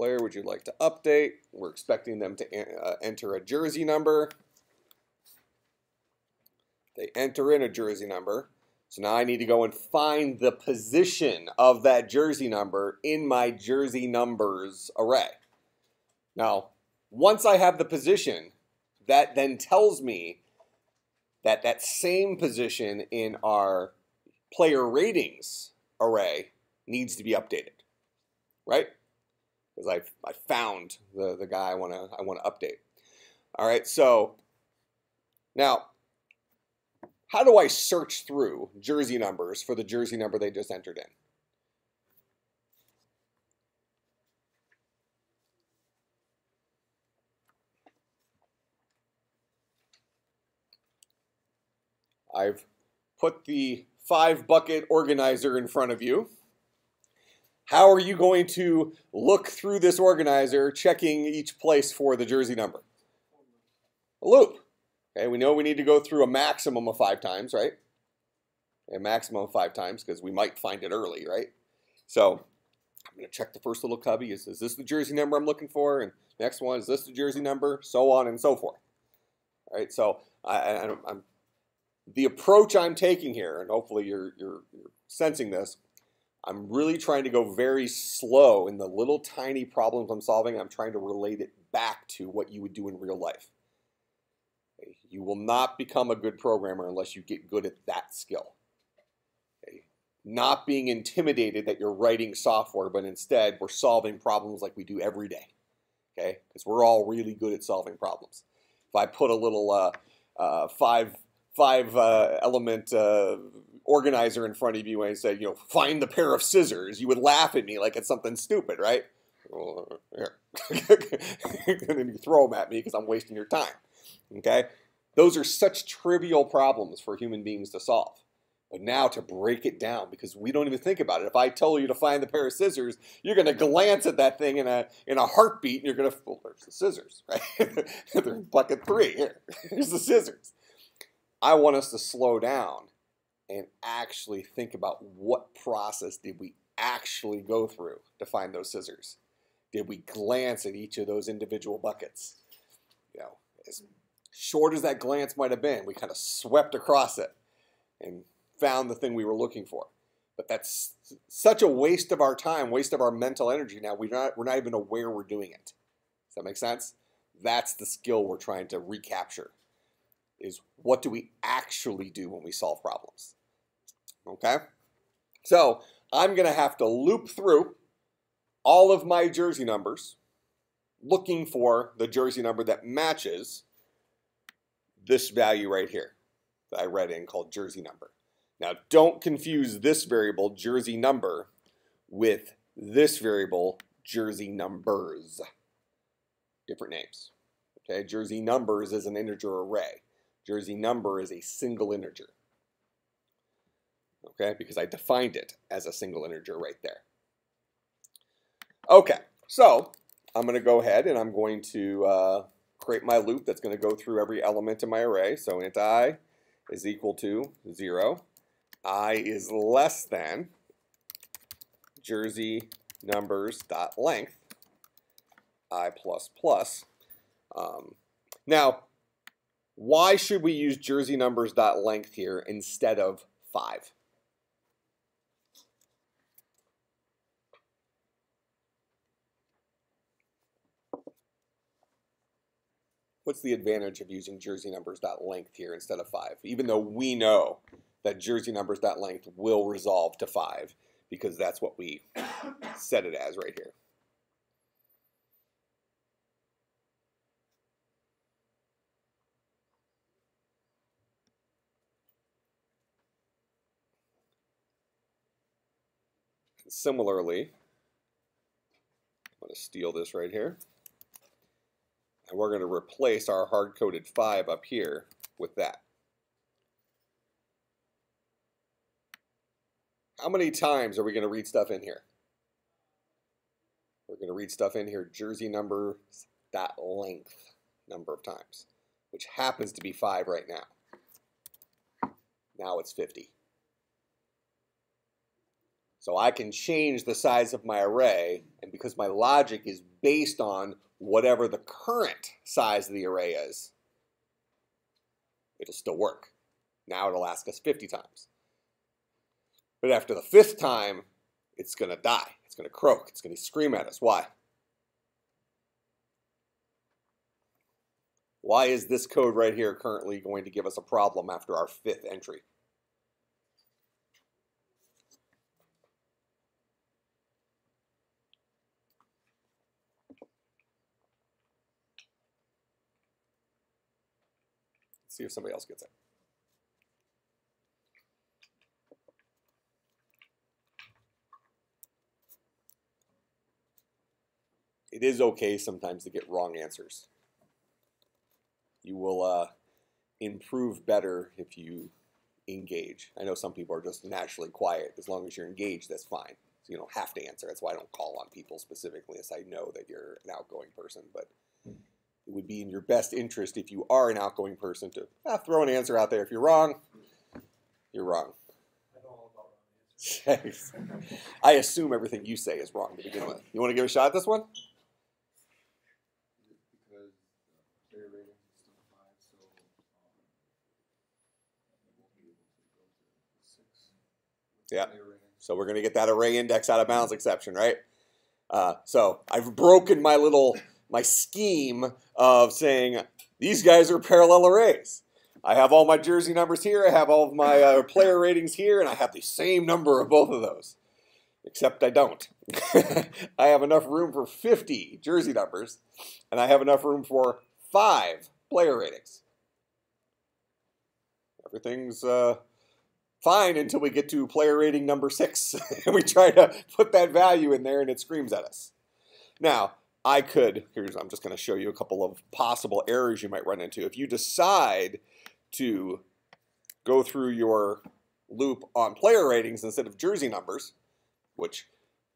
[SPEAKER 1] Player would you like to update? We're expecting them to uh, enter a jersey number. They enter in a jersey number. So now I need to go and find the position of that jersey number in my jersey numbers array. Now, once I have the position, that then tells me that that same position in our player ratings array needs to be updated, right? Because I I found the the guy I want to I want to update. All right, so now how do I search through jersey numbers for the jersey number they just entered in? I've put the five bucket organizer in front of you. How are you going to look through this organizer, checking each place for the jersey number? A loop. Okay, we know we need to go through a maximum of five times, right? A maximum of five times because we might find it early, right? So I'm going to check the first little cubby. Is, is this the jersey number I'm looking for? And next one, is this the jersey number? So on and so forth. All right, so I, I'm the approach I'm taking here, and hopefully you're, you're, you're sensing this, I'm really trying to go very slow in the little tiny problems I'm solving. I'm trying to relate it back to what you would do in real life. You will not become a good programmer unless you get good at that skill. Okay? Not being intimidated that you're writing software, but instead we're solving problems like we do every day. Okay, because we're all really good at solving problems. If I put a little uh, uh, five five uh, element uh, organizer in front of you and said, you know, find the pair of scissors, you would laugh at me like it's something stupid, right? And then you throw them at me because I'm wasting your time. Okay? Those are such trivial problems for human beings to solve. But now to break it down, because we don't even think about it. If I tell you to find the pair of scissors, you're going to glance at that thing in a in a heartbeat, and you're going to, well, there's the scissors, right? there's bucket three. Here, here's the scissors. I want us to slow down and actually think about what process did we actually go through to find those scissors? Did we glance at each of those individual buckets? You know, as short as that glance might have been, we kind of swept across it and found the thing we were looking for. But that's such a waste of our time, waste of our mental energy now. We're not, we're not even aware we're doing it. Does that make sense? That's the skill we're trying to recapture is what do we actually do when we solve problems? Okay? So I'm going to have to loop through all of my jersey numbers looking for the jersey number that matches this value right here that I read in called jersey number. Now don't confuse this variable, jersey number, with this variable, jersey numbers. Different names. Okay, jersey numbers is an integer array. Jersey number is a single integer. Okay, because I defined it as a single integer right there. Okay, so I'm going to go ahead and I'm going to uh, create my loop that's going to go through every element in my array. So int i is equal to 0. i is less than jersey numbers dot length i plus plus. Um, now, why should we use jersey numbers dot length here instead of 5? What's the advantage of using jersey numbers dot length here instead of 5? Even though we know that jersey numbers dot length will resolve to 5 because that's what we set it as right here. Similarly, I'm going to steal this right here. And we're going to replace our hard-coded 5 up here with that. How many times are we going to read stuff in here? We're going to read stuff in here, jersey number dot length number of times, which happens to be 5 right now. Now it's 50. So I can change the size of my array, and because my logic is based on whatever the current size of the array is, it'll still work. Now it'll ask us 50 times. But after the fifth time, it's going to die. It's going to croak. It's going to scream at us. Why? Why is this code right here currently going to give us a problem after our fifth entry? See if somebody else gets it. It is okay sometimes to get wrong answers. You will uh, improve better if you engage. I know some people are just naturally quiet. As long as you're engaged, that's fine. So you don't have to answer. That's why I don't call on people specifically, as I know that you're an outgoing person. But it would be in your best interest if you are an outgoing person to ah, throw an answer out there. If you're wrong, you're wrong.
[SPEAKER 2] I
[SPEAKER 1] assume everything you say is wrong to begin with. You want to give a shot at this one? Yeah. So we're going to get that array index out of bounds exception, right? Uh, so I've broken my little my scheme of saying these guys are parallel arrays. I have all my jersey numbers here. I have all of my uh, player ratings here, and I have the same number of both of those. Except I don't. I have enough room for 50 jersey numbers, and I have enough room for five player ratings. Everything's uh, fine until we get to player rating number six and we try to put that value in there and it screams at us. Now, I could, here's, I'm just going to show you a couple of possible errors you might run into. If you decide to go through your loop on player ratings instead of jersey numbers, which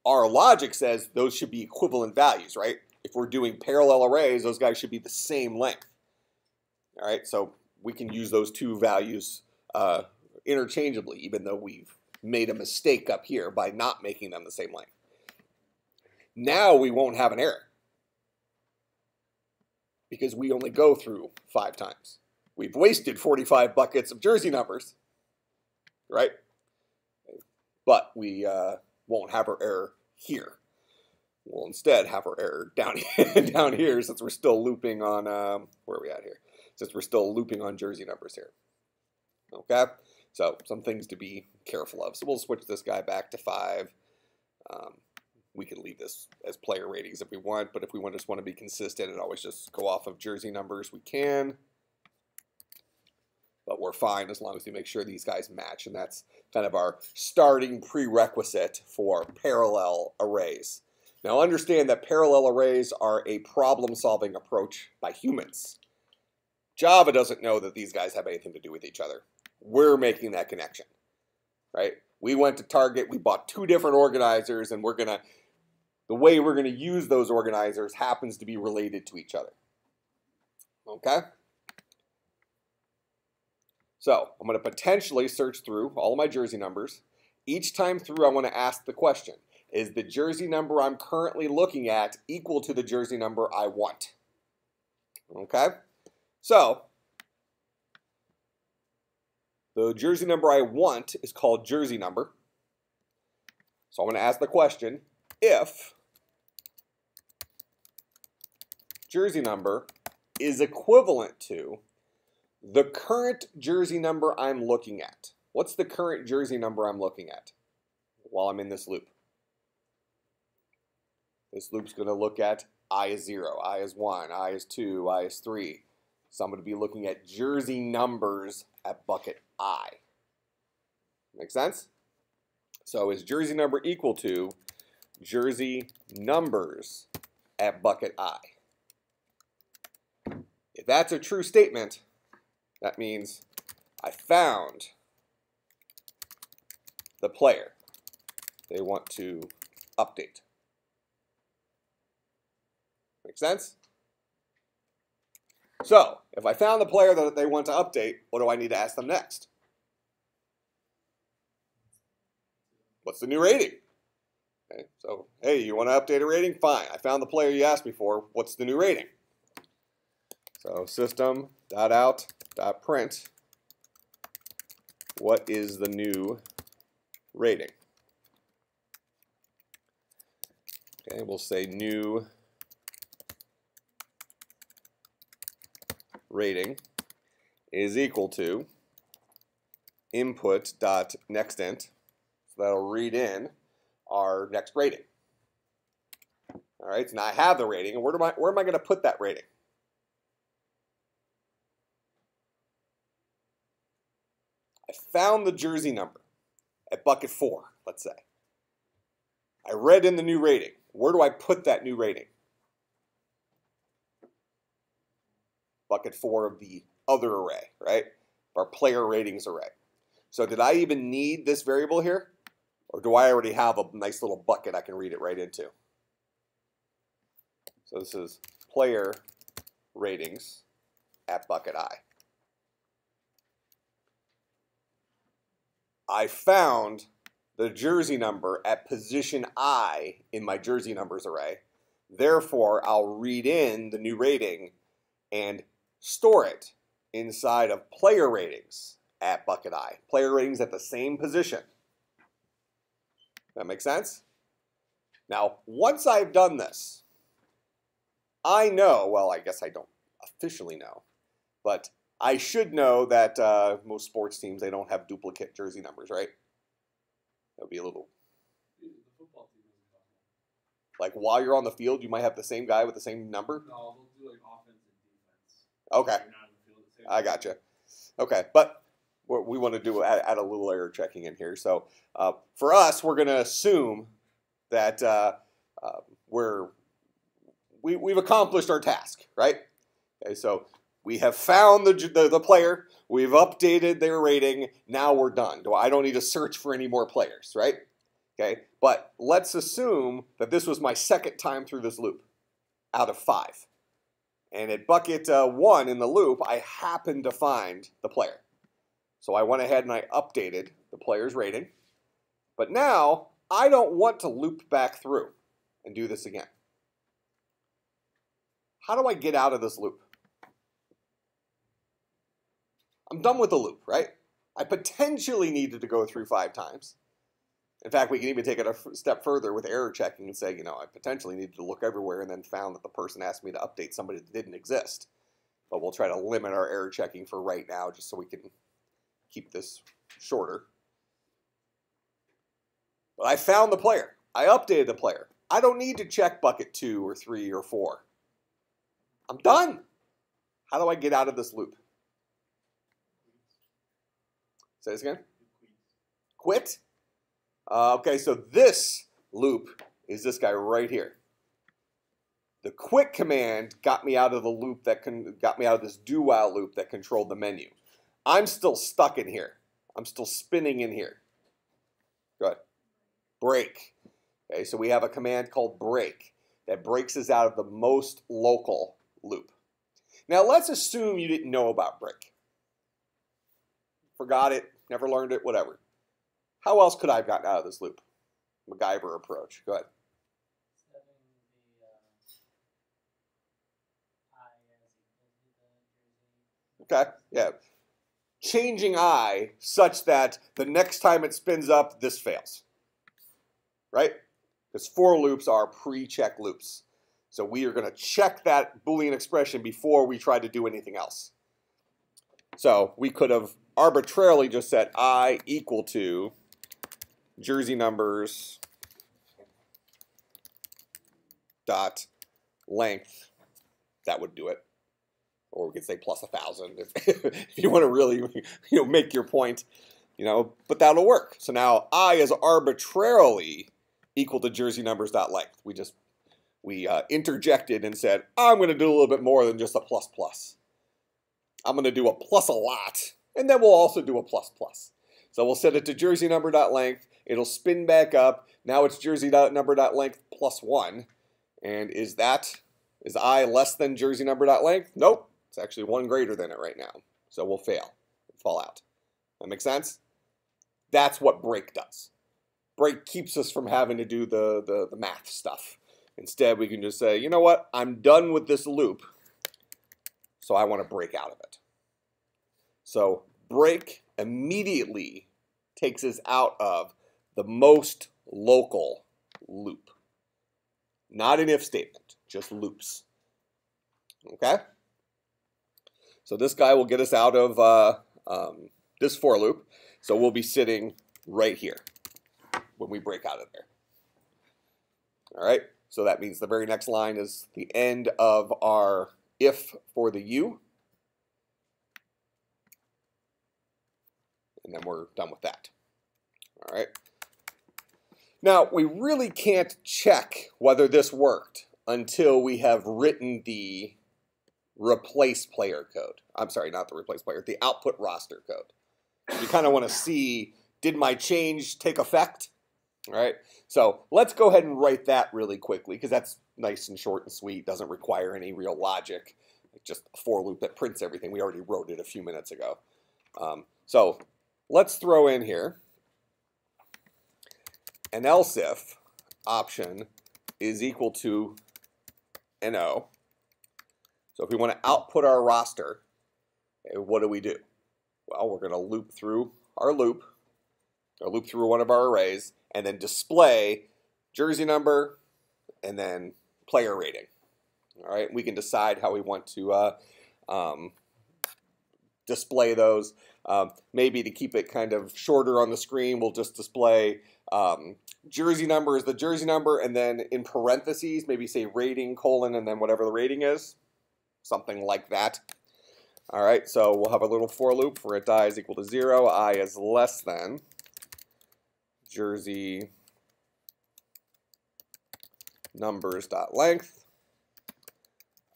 [SPEAKER 1] our logic says those should be equivalent values, right? If we're doing parallel arrays, those guys should be the same length. All right, so we can use those two values uh, interchangeably, even though we've made a mistake up here by not making them the same length. Now we won't have an error because we only go through five times. We've wasted 45 buckets of jersey numbers, right? But we uh, won't have our error here. We'll instead have our error down down here since we're still looping on um, where are we at here? Since we're still looping on jersey numbers here. Okay, so some things to be careful of. So we'll switch this guy back to five. Um, we can leave this as player ratings if we want, but if we want, just want to be consistent and always just go off of jersey numbers, we can. But we're fine as long as we make sure these guys match, and that's kind of our starting prerequisite for parallel arrays. Now understand that parallel arrays are a problem-solving approach by humans. Java doesn't know that these guys have anything to do with each other. We're making that connection, right? We went to Target, we bought two different organizers, and we're gonna, the way we're gonna use those organizers happens to be related to each other. Okay? So I'm gonna potentially search through all of my jersey numbers. Each time through, I wanna ask the question, is the jersey number I'm currently looking at equal to the jersey number I want? Okay? So, the jersey number I want is called jersey number. So I'm going to ask the question if jersey number is equivalent to the current jersey number I'm looking at. What's the current jersey number I'm looking at while I'm in this loop? This loop's going to look at I is 0, I is 1, I is 2, I is 3. So I'm going to be looking at jersey numbers at bucket I. Make sense? So is jersey number equal to jersey numbers at bucket I? If that's a true statement, that means I found the player they want to update. Make sense? So, if I found the player that they want to update, what do I need to ask them next? What's the new rating? Okay, so, hey, you want to update a rating? Fine. I found the player you asked me for. What's the new rating? So, system.out.print. What is the new rating? Okay, we'll say new rating is equal to input dot. So that'll read in our next rating. All right, so now I have the rating, and where, do I, where am I going to put that rating? I found the jersey number at bucket four, let's say. I read in the new rating. Where do I put that new rating? Bucket four of the other array, right? Our player ratings array. So did I even need this variable here? Or do I already have a nice little bucket I can read it right into? So this is player ratings at bucket I. I found the jersey number at position I in my jersey numbers array. Therefore, I'll read in the new rating and store it inside of player ratings at bucket I. Player ratings at the same position. That makes sense? Now, once I've done this, I know, well, I guess I don't officially know, but I should know that uh, most sports teams, they don't have duplicate jersey numbers, right? That would be a little,
[SPEAKER 5] The football team doesn't have one.
[SPEAKER 1] like while you're on the field, you might have the same guy with the same number.
[SPEAKER 5] No, they'll do like offense and defense.
[SPEAKER 1] Okay.
[SPEAKER 5] You're not in the field at the same
[SPEAKER 1] I gotcha. Okay, but we want to do add, add a little error checking in here. So uh, for us, we're going to assume that uh, uh, we're we, we've accomplished our task, right? Okay, so we have found the, the the player, we've updated their rating. Now we're done. Do I don't need to search for any more players, right? Okay, but let's assume that this was my second time through this loop out of five. And at bucket uh, one in the loop, I happened to find the player. So I went ahead and I updated the player's rating. But now I don't want to loop back through and do this again. How do I get out of this loop? I'm done with the loop, right? I potentially needed to go through five times. In fact, we can even take it a step further with error checking and say, you know, I potentially needed to look everywhere and then found that the person asked me to update somebody that didn't exist. But we'll try to limit our error checking for right now just so we can keep this shorter. But I found the player. I updated the player. I don't need to check bucket two or three or four. I'm done. How do I get out of this loop? Say this again. Quit. Uh, okay, so this loop is this guy right here. The quit command got me out of the loop that got me out of this do while loop that controlled the menu. I'm still stuck in here. I'm still spinning in here. Good. Break. Okay, so we have a command called break that breaks us out of the most local loop. Now let's assume you didn't know about break. Forgot it, never learned it, whatever. How else could I have gotten out of this loop? MacGyver approach. Go ahead. Okay, yeah. Changing I such that the next time it spins up, this fails. Right? Because for loops are pre-check loops. So we are going to check that Boolean expression before we try to do anything else. So we could have arbitrarily just set I equal to jersey numbers dot length. That would do it or we could say plus a thousand if, if you want to really you know make your point you know but that'll work. So now i is arbitrarily equal to jersey numbers dot length. We just we uh, interjected and said i'm going to do a little bit more than just a plus plus. I'm going to do a plus a lot and then we'll also do a plus plus. So we'll set it to jersey number dot length. It'll spin back up. Now it's jersey dot number dot length plus one. And is that is i less than jersey number dot length? Nope it's actually one greater than it right now. So we'll fail, fall out. That makes sense? That's what break does. Break keeps us from having to do the, the, the math stuff. Instead, we can just say, you know what? I'm done with this loop, so I want to break out of it. So break immediately takes us out of the most local loop. Not an if statement, just loops. Okay? So this guy will get us out of uh, um, this for loop. So we'll be sitting right here when we break out of there. All right, so that means the very next line is the end of our if for the u. And then we're done with that. All right. Now, we really can't check whether this worked until we have written the replace player code. I'm sorry, not the replace player, the output roster code. You kind of want to see, did my change take effect? All right. So let's go ahead and write that really quickly because that's nice and short and sweet. Doesn't require any real logic. It's just a for loop that prints everything. We already wrote it a few minutes ago. Um, so let's throw in here an else if option is equal to an O. So if we want to output our roster, eh, what do we do? Well, we're going to loop through our loop, or loop through one of our arrays, and then display jersey number and then player rating. All right, we can decide how we want to uh, um, display those. Um, maybe to keep it kind of shorter on the screen, we'll just display um, jersey number is the jersey number, and then in parentheses, maybe say rating colon and then whatever the rating is, something like that. All right, so we'll have a little for loop for int i is equal to zero, i is less than jersey numbers dot length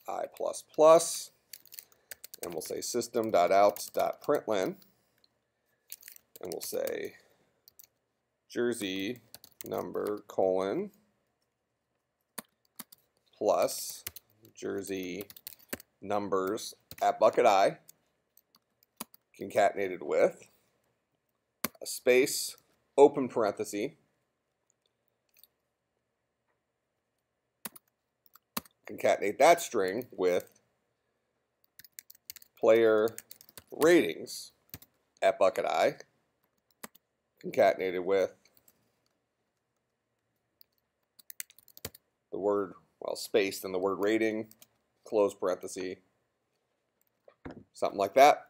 [SPEAKER 1] i plus plus and we'll say system dot out dot println and we'll say jersey number colon plus jersey numbers at bucket i concatenated with a space open parenthesis concatenate that string with player ratings at bucket i concatenated with the word, well, spaced and the word rating, close parenthesis, something like that.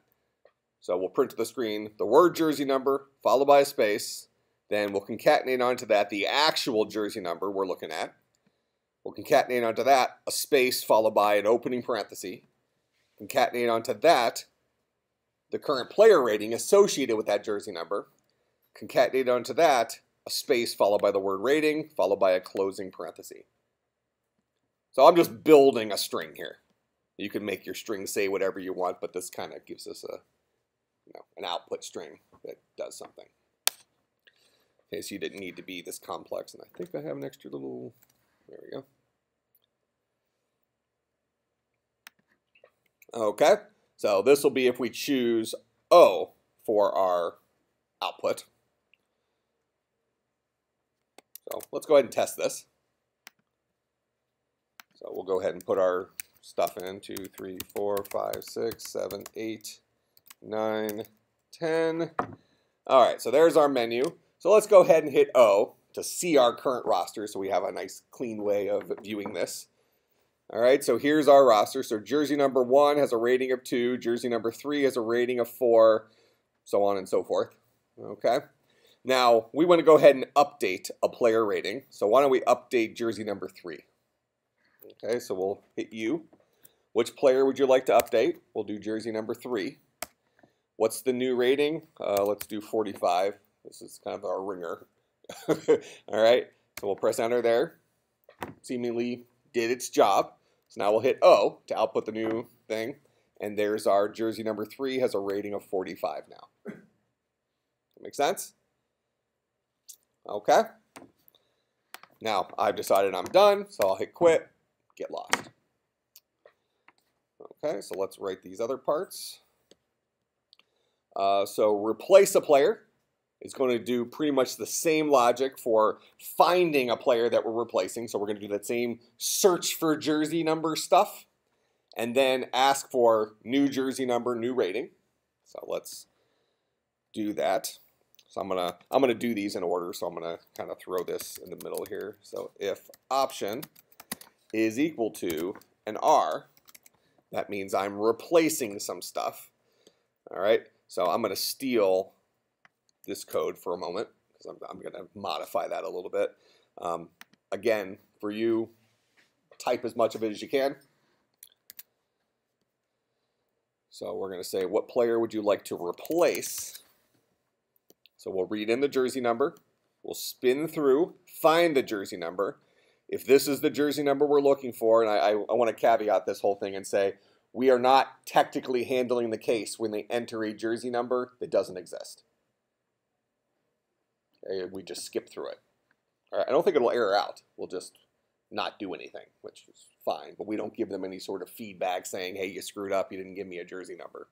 [SPEAKER 1] So we'll print to the screen the word jersey number followed by a space. Then we'll concatenate onto that the actual jersey number we're looking at. We'll concatenate onto that a space followed by an opening parenthesis. Concatenate onto that the current player rating associated with that jersey number. Concatenate onto that a space followed by the word rating followed by a closing parenthesis. So I'm just building a string here. You can make your string say whatever you want, but this kind of gives us a, you know, an output string that does something. Okay, so you didn't need to be this complex, and I think I have an extra little, there we go. Okay, so this will be if we choose O for our output. So let's go ahead and test this. So we'll go ahead and put our stuff in, two, three, four, five, six, seven, eight, nine, ten. All right, so there's our menu. So let's go ahead and hit O to see our current roster so we have a nice clean way of viewing this. All right, so here's our roster. So jersey number one has a rating of two, jersey number three has a rating of four, so on and so forth. Okay. Now, we want to go ahead and update a player rating. So why don't we update jersey number three? Okay, so we'll hit U. Which player would you like to update? We'll do jersey number three. What's the new rating? Uh, let's do 45. This is kind of our ringer. All right, so we'll press enter there. Seemingly did its job. So now we'll hit O to output the new thing. And there's our jersey number three has a rating of 45 now. That make sense? Okay. Now I've decided I'm done, so I'll hit quit, get lost. Okay, so let's write these other parts. Uh, so replace a player is going to do pretty much the same logic for finding a player that we're replacing. So we're going to do that same search for jersey number stuff and then ask for new jersey number, new rating. So let's do that. So I'm gonna I'm gonna do these in order. So I'm gonna kind of throw this in the middle here. So if option is equal to an R, that means I'm replacing some stuff. All right. So I'm gonna steal this code for a moment because I'm, I'm going to modify that a little bit. Um, again, for you, type as much of it as you can. So we're going to say, what player would you like to replace? So we'll read in the jersey number. We'll spin through, find the jersey number. If this is the jersey number we're looking for, and I, I, I want to caveat this whole thing and say, we are not technically handling the case when they enter a jersey number that doesn't exist. Uh, we just skip through it. Right, I don't think it'll error out. We'll just not do anything, which is fine. But we don't give them any sort of feedback saying, hey, you screwed up, you didn't give me a jersey number,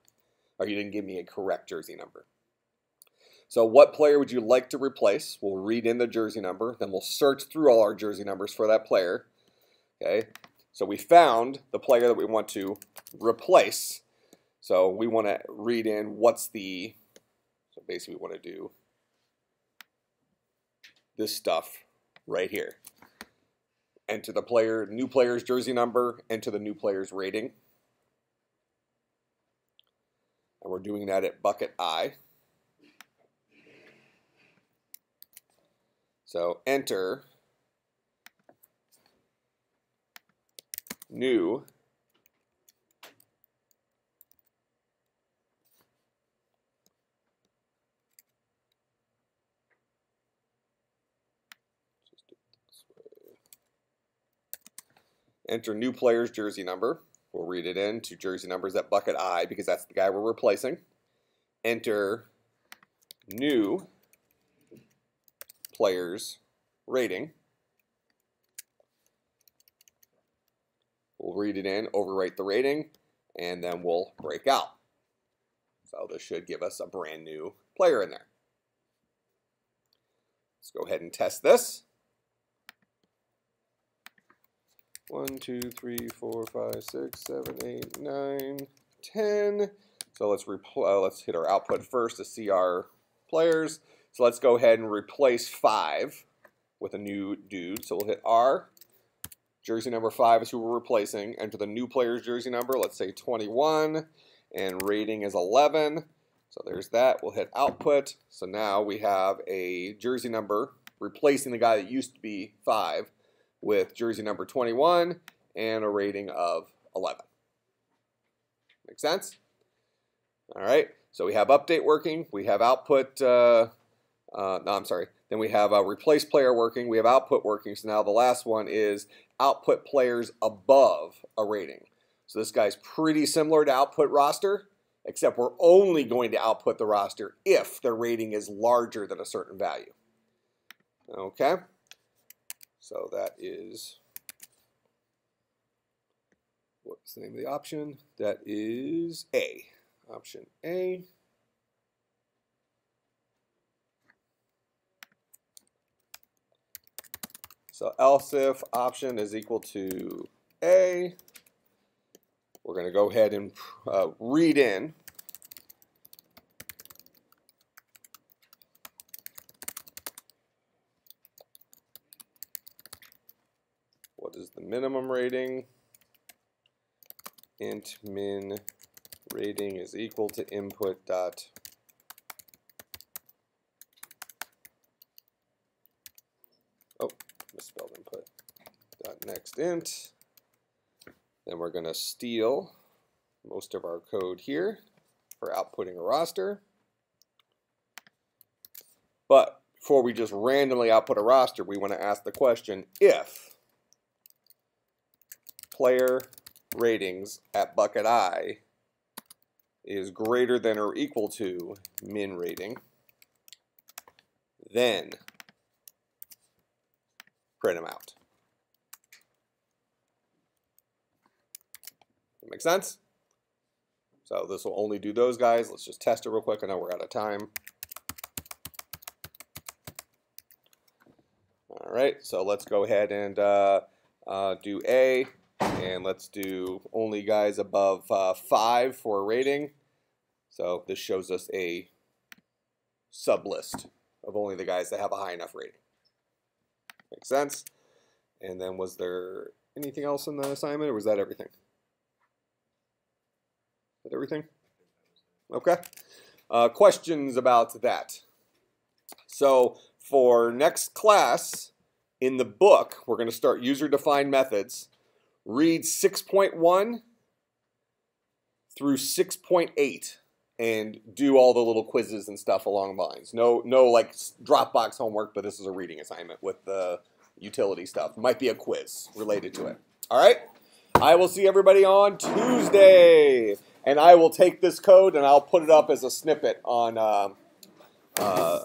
[SPEAKER 1] or you didn't give me a correct jersey number. So what player would you like to replace? We'll read in the jersey number, then we'll search through all our jersey numbers for that player. Okay, so we found the player that we want to replace. So we want to read in what's the, so basically we want to do this stuff right here. Enter the player, new player's jersey number, enter the new player's rating. And we're doing that at bucket I. So enter new. Enter new player's jersey number. We'll read it in to jersey numbers at bucket I because that's the guy we're replacing. Enter new player's rating. We'll read it in, overwrite the rating, and then we'll break out. So this should give us a brand new player in there. Let's go ahead and test this. One, two, three, four, five, six, seven, eight, nine, ten. So let's uh, let's hit our output first to see our players. So let's go ahead and replace five with a new dude. So we'll hit R. Jersey number five is who we're replacing. Enter the new player's jersey number. Let's say 21, and rating is 11. So there's that. We'll hit output. So now we have a jersey number replacing the guy that used to be five with jersey number 21 and a rating of 11. Make sense? All right. So we have update working. We have output. Uh, uh, no, I'm sorry. Then we have a replace player working. We have output working. So now the last one is output players above a rating. So this guy's pretty similar to output roster, except we're only going to output the roster if their rating is larger than a certain value. Okay. So that is, what's the name of the option? That is A. Option A. So else if option is equal to A, we're going to go ahead and uh, read in what is the minimum rating? int min rating is equal to input dot oh misspelled input dot next int. Then we're going to steal most of our code here for outputting a roster. But before we just randomly output a roster we want to ask the question if player ratings at bucket I is greater than or equal to min rating, then print them out. Make sense? So this will only do those guys. Let's just test it real quick. I know we're out of time. All right, so let's go ahead and uh, uh, do A, and let's do only guys above uh, 5 for a rating. So this shows us a sub list of only the guys that have a high enough rating. Makes sense? And then was there anything else in the assignment, or was that everything? Is that everything? Okay. Uh, questions about that? So for next class, in the book, we're going to start user-defined methods. Read 6.1 through 6.8 and do all the little quizzes and stuff along the lines. No, no like Dropbox homework, but this is a reading assignment with the utility stuff. Might be a quiz related to it. All right. I will see everybody on Tuesday, and I will take this code and I'll put it up as a snippet on uh, uh,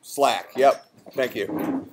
[SPEAKER 1] Slack. Yep. Thank you.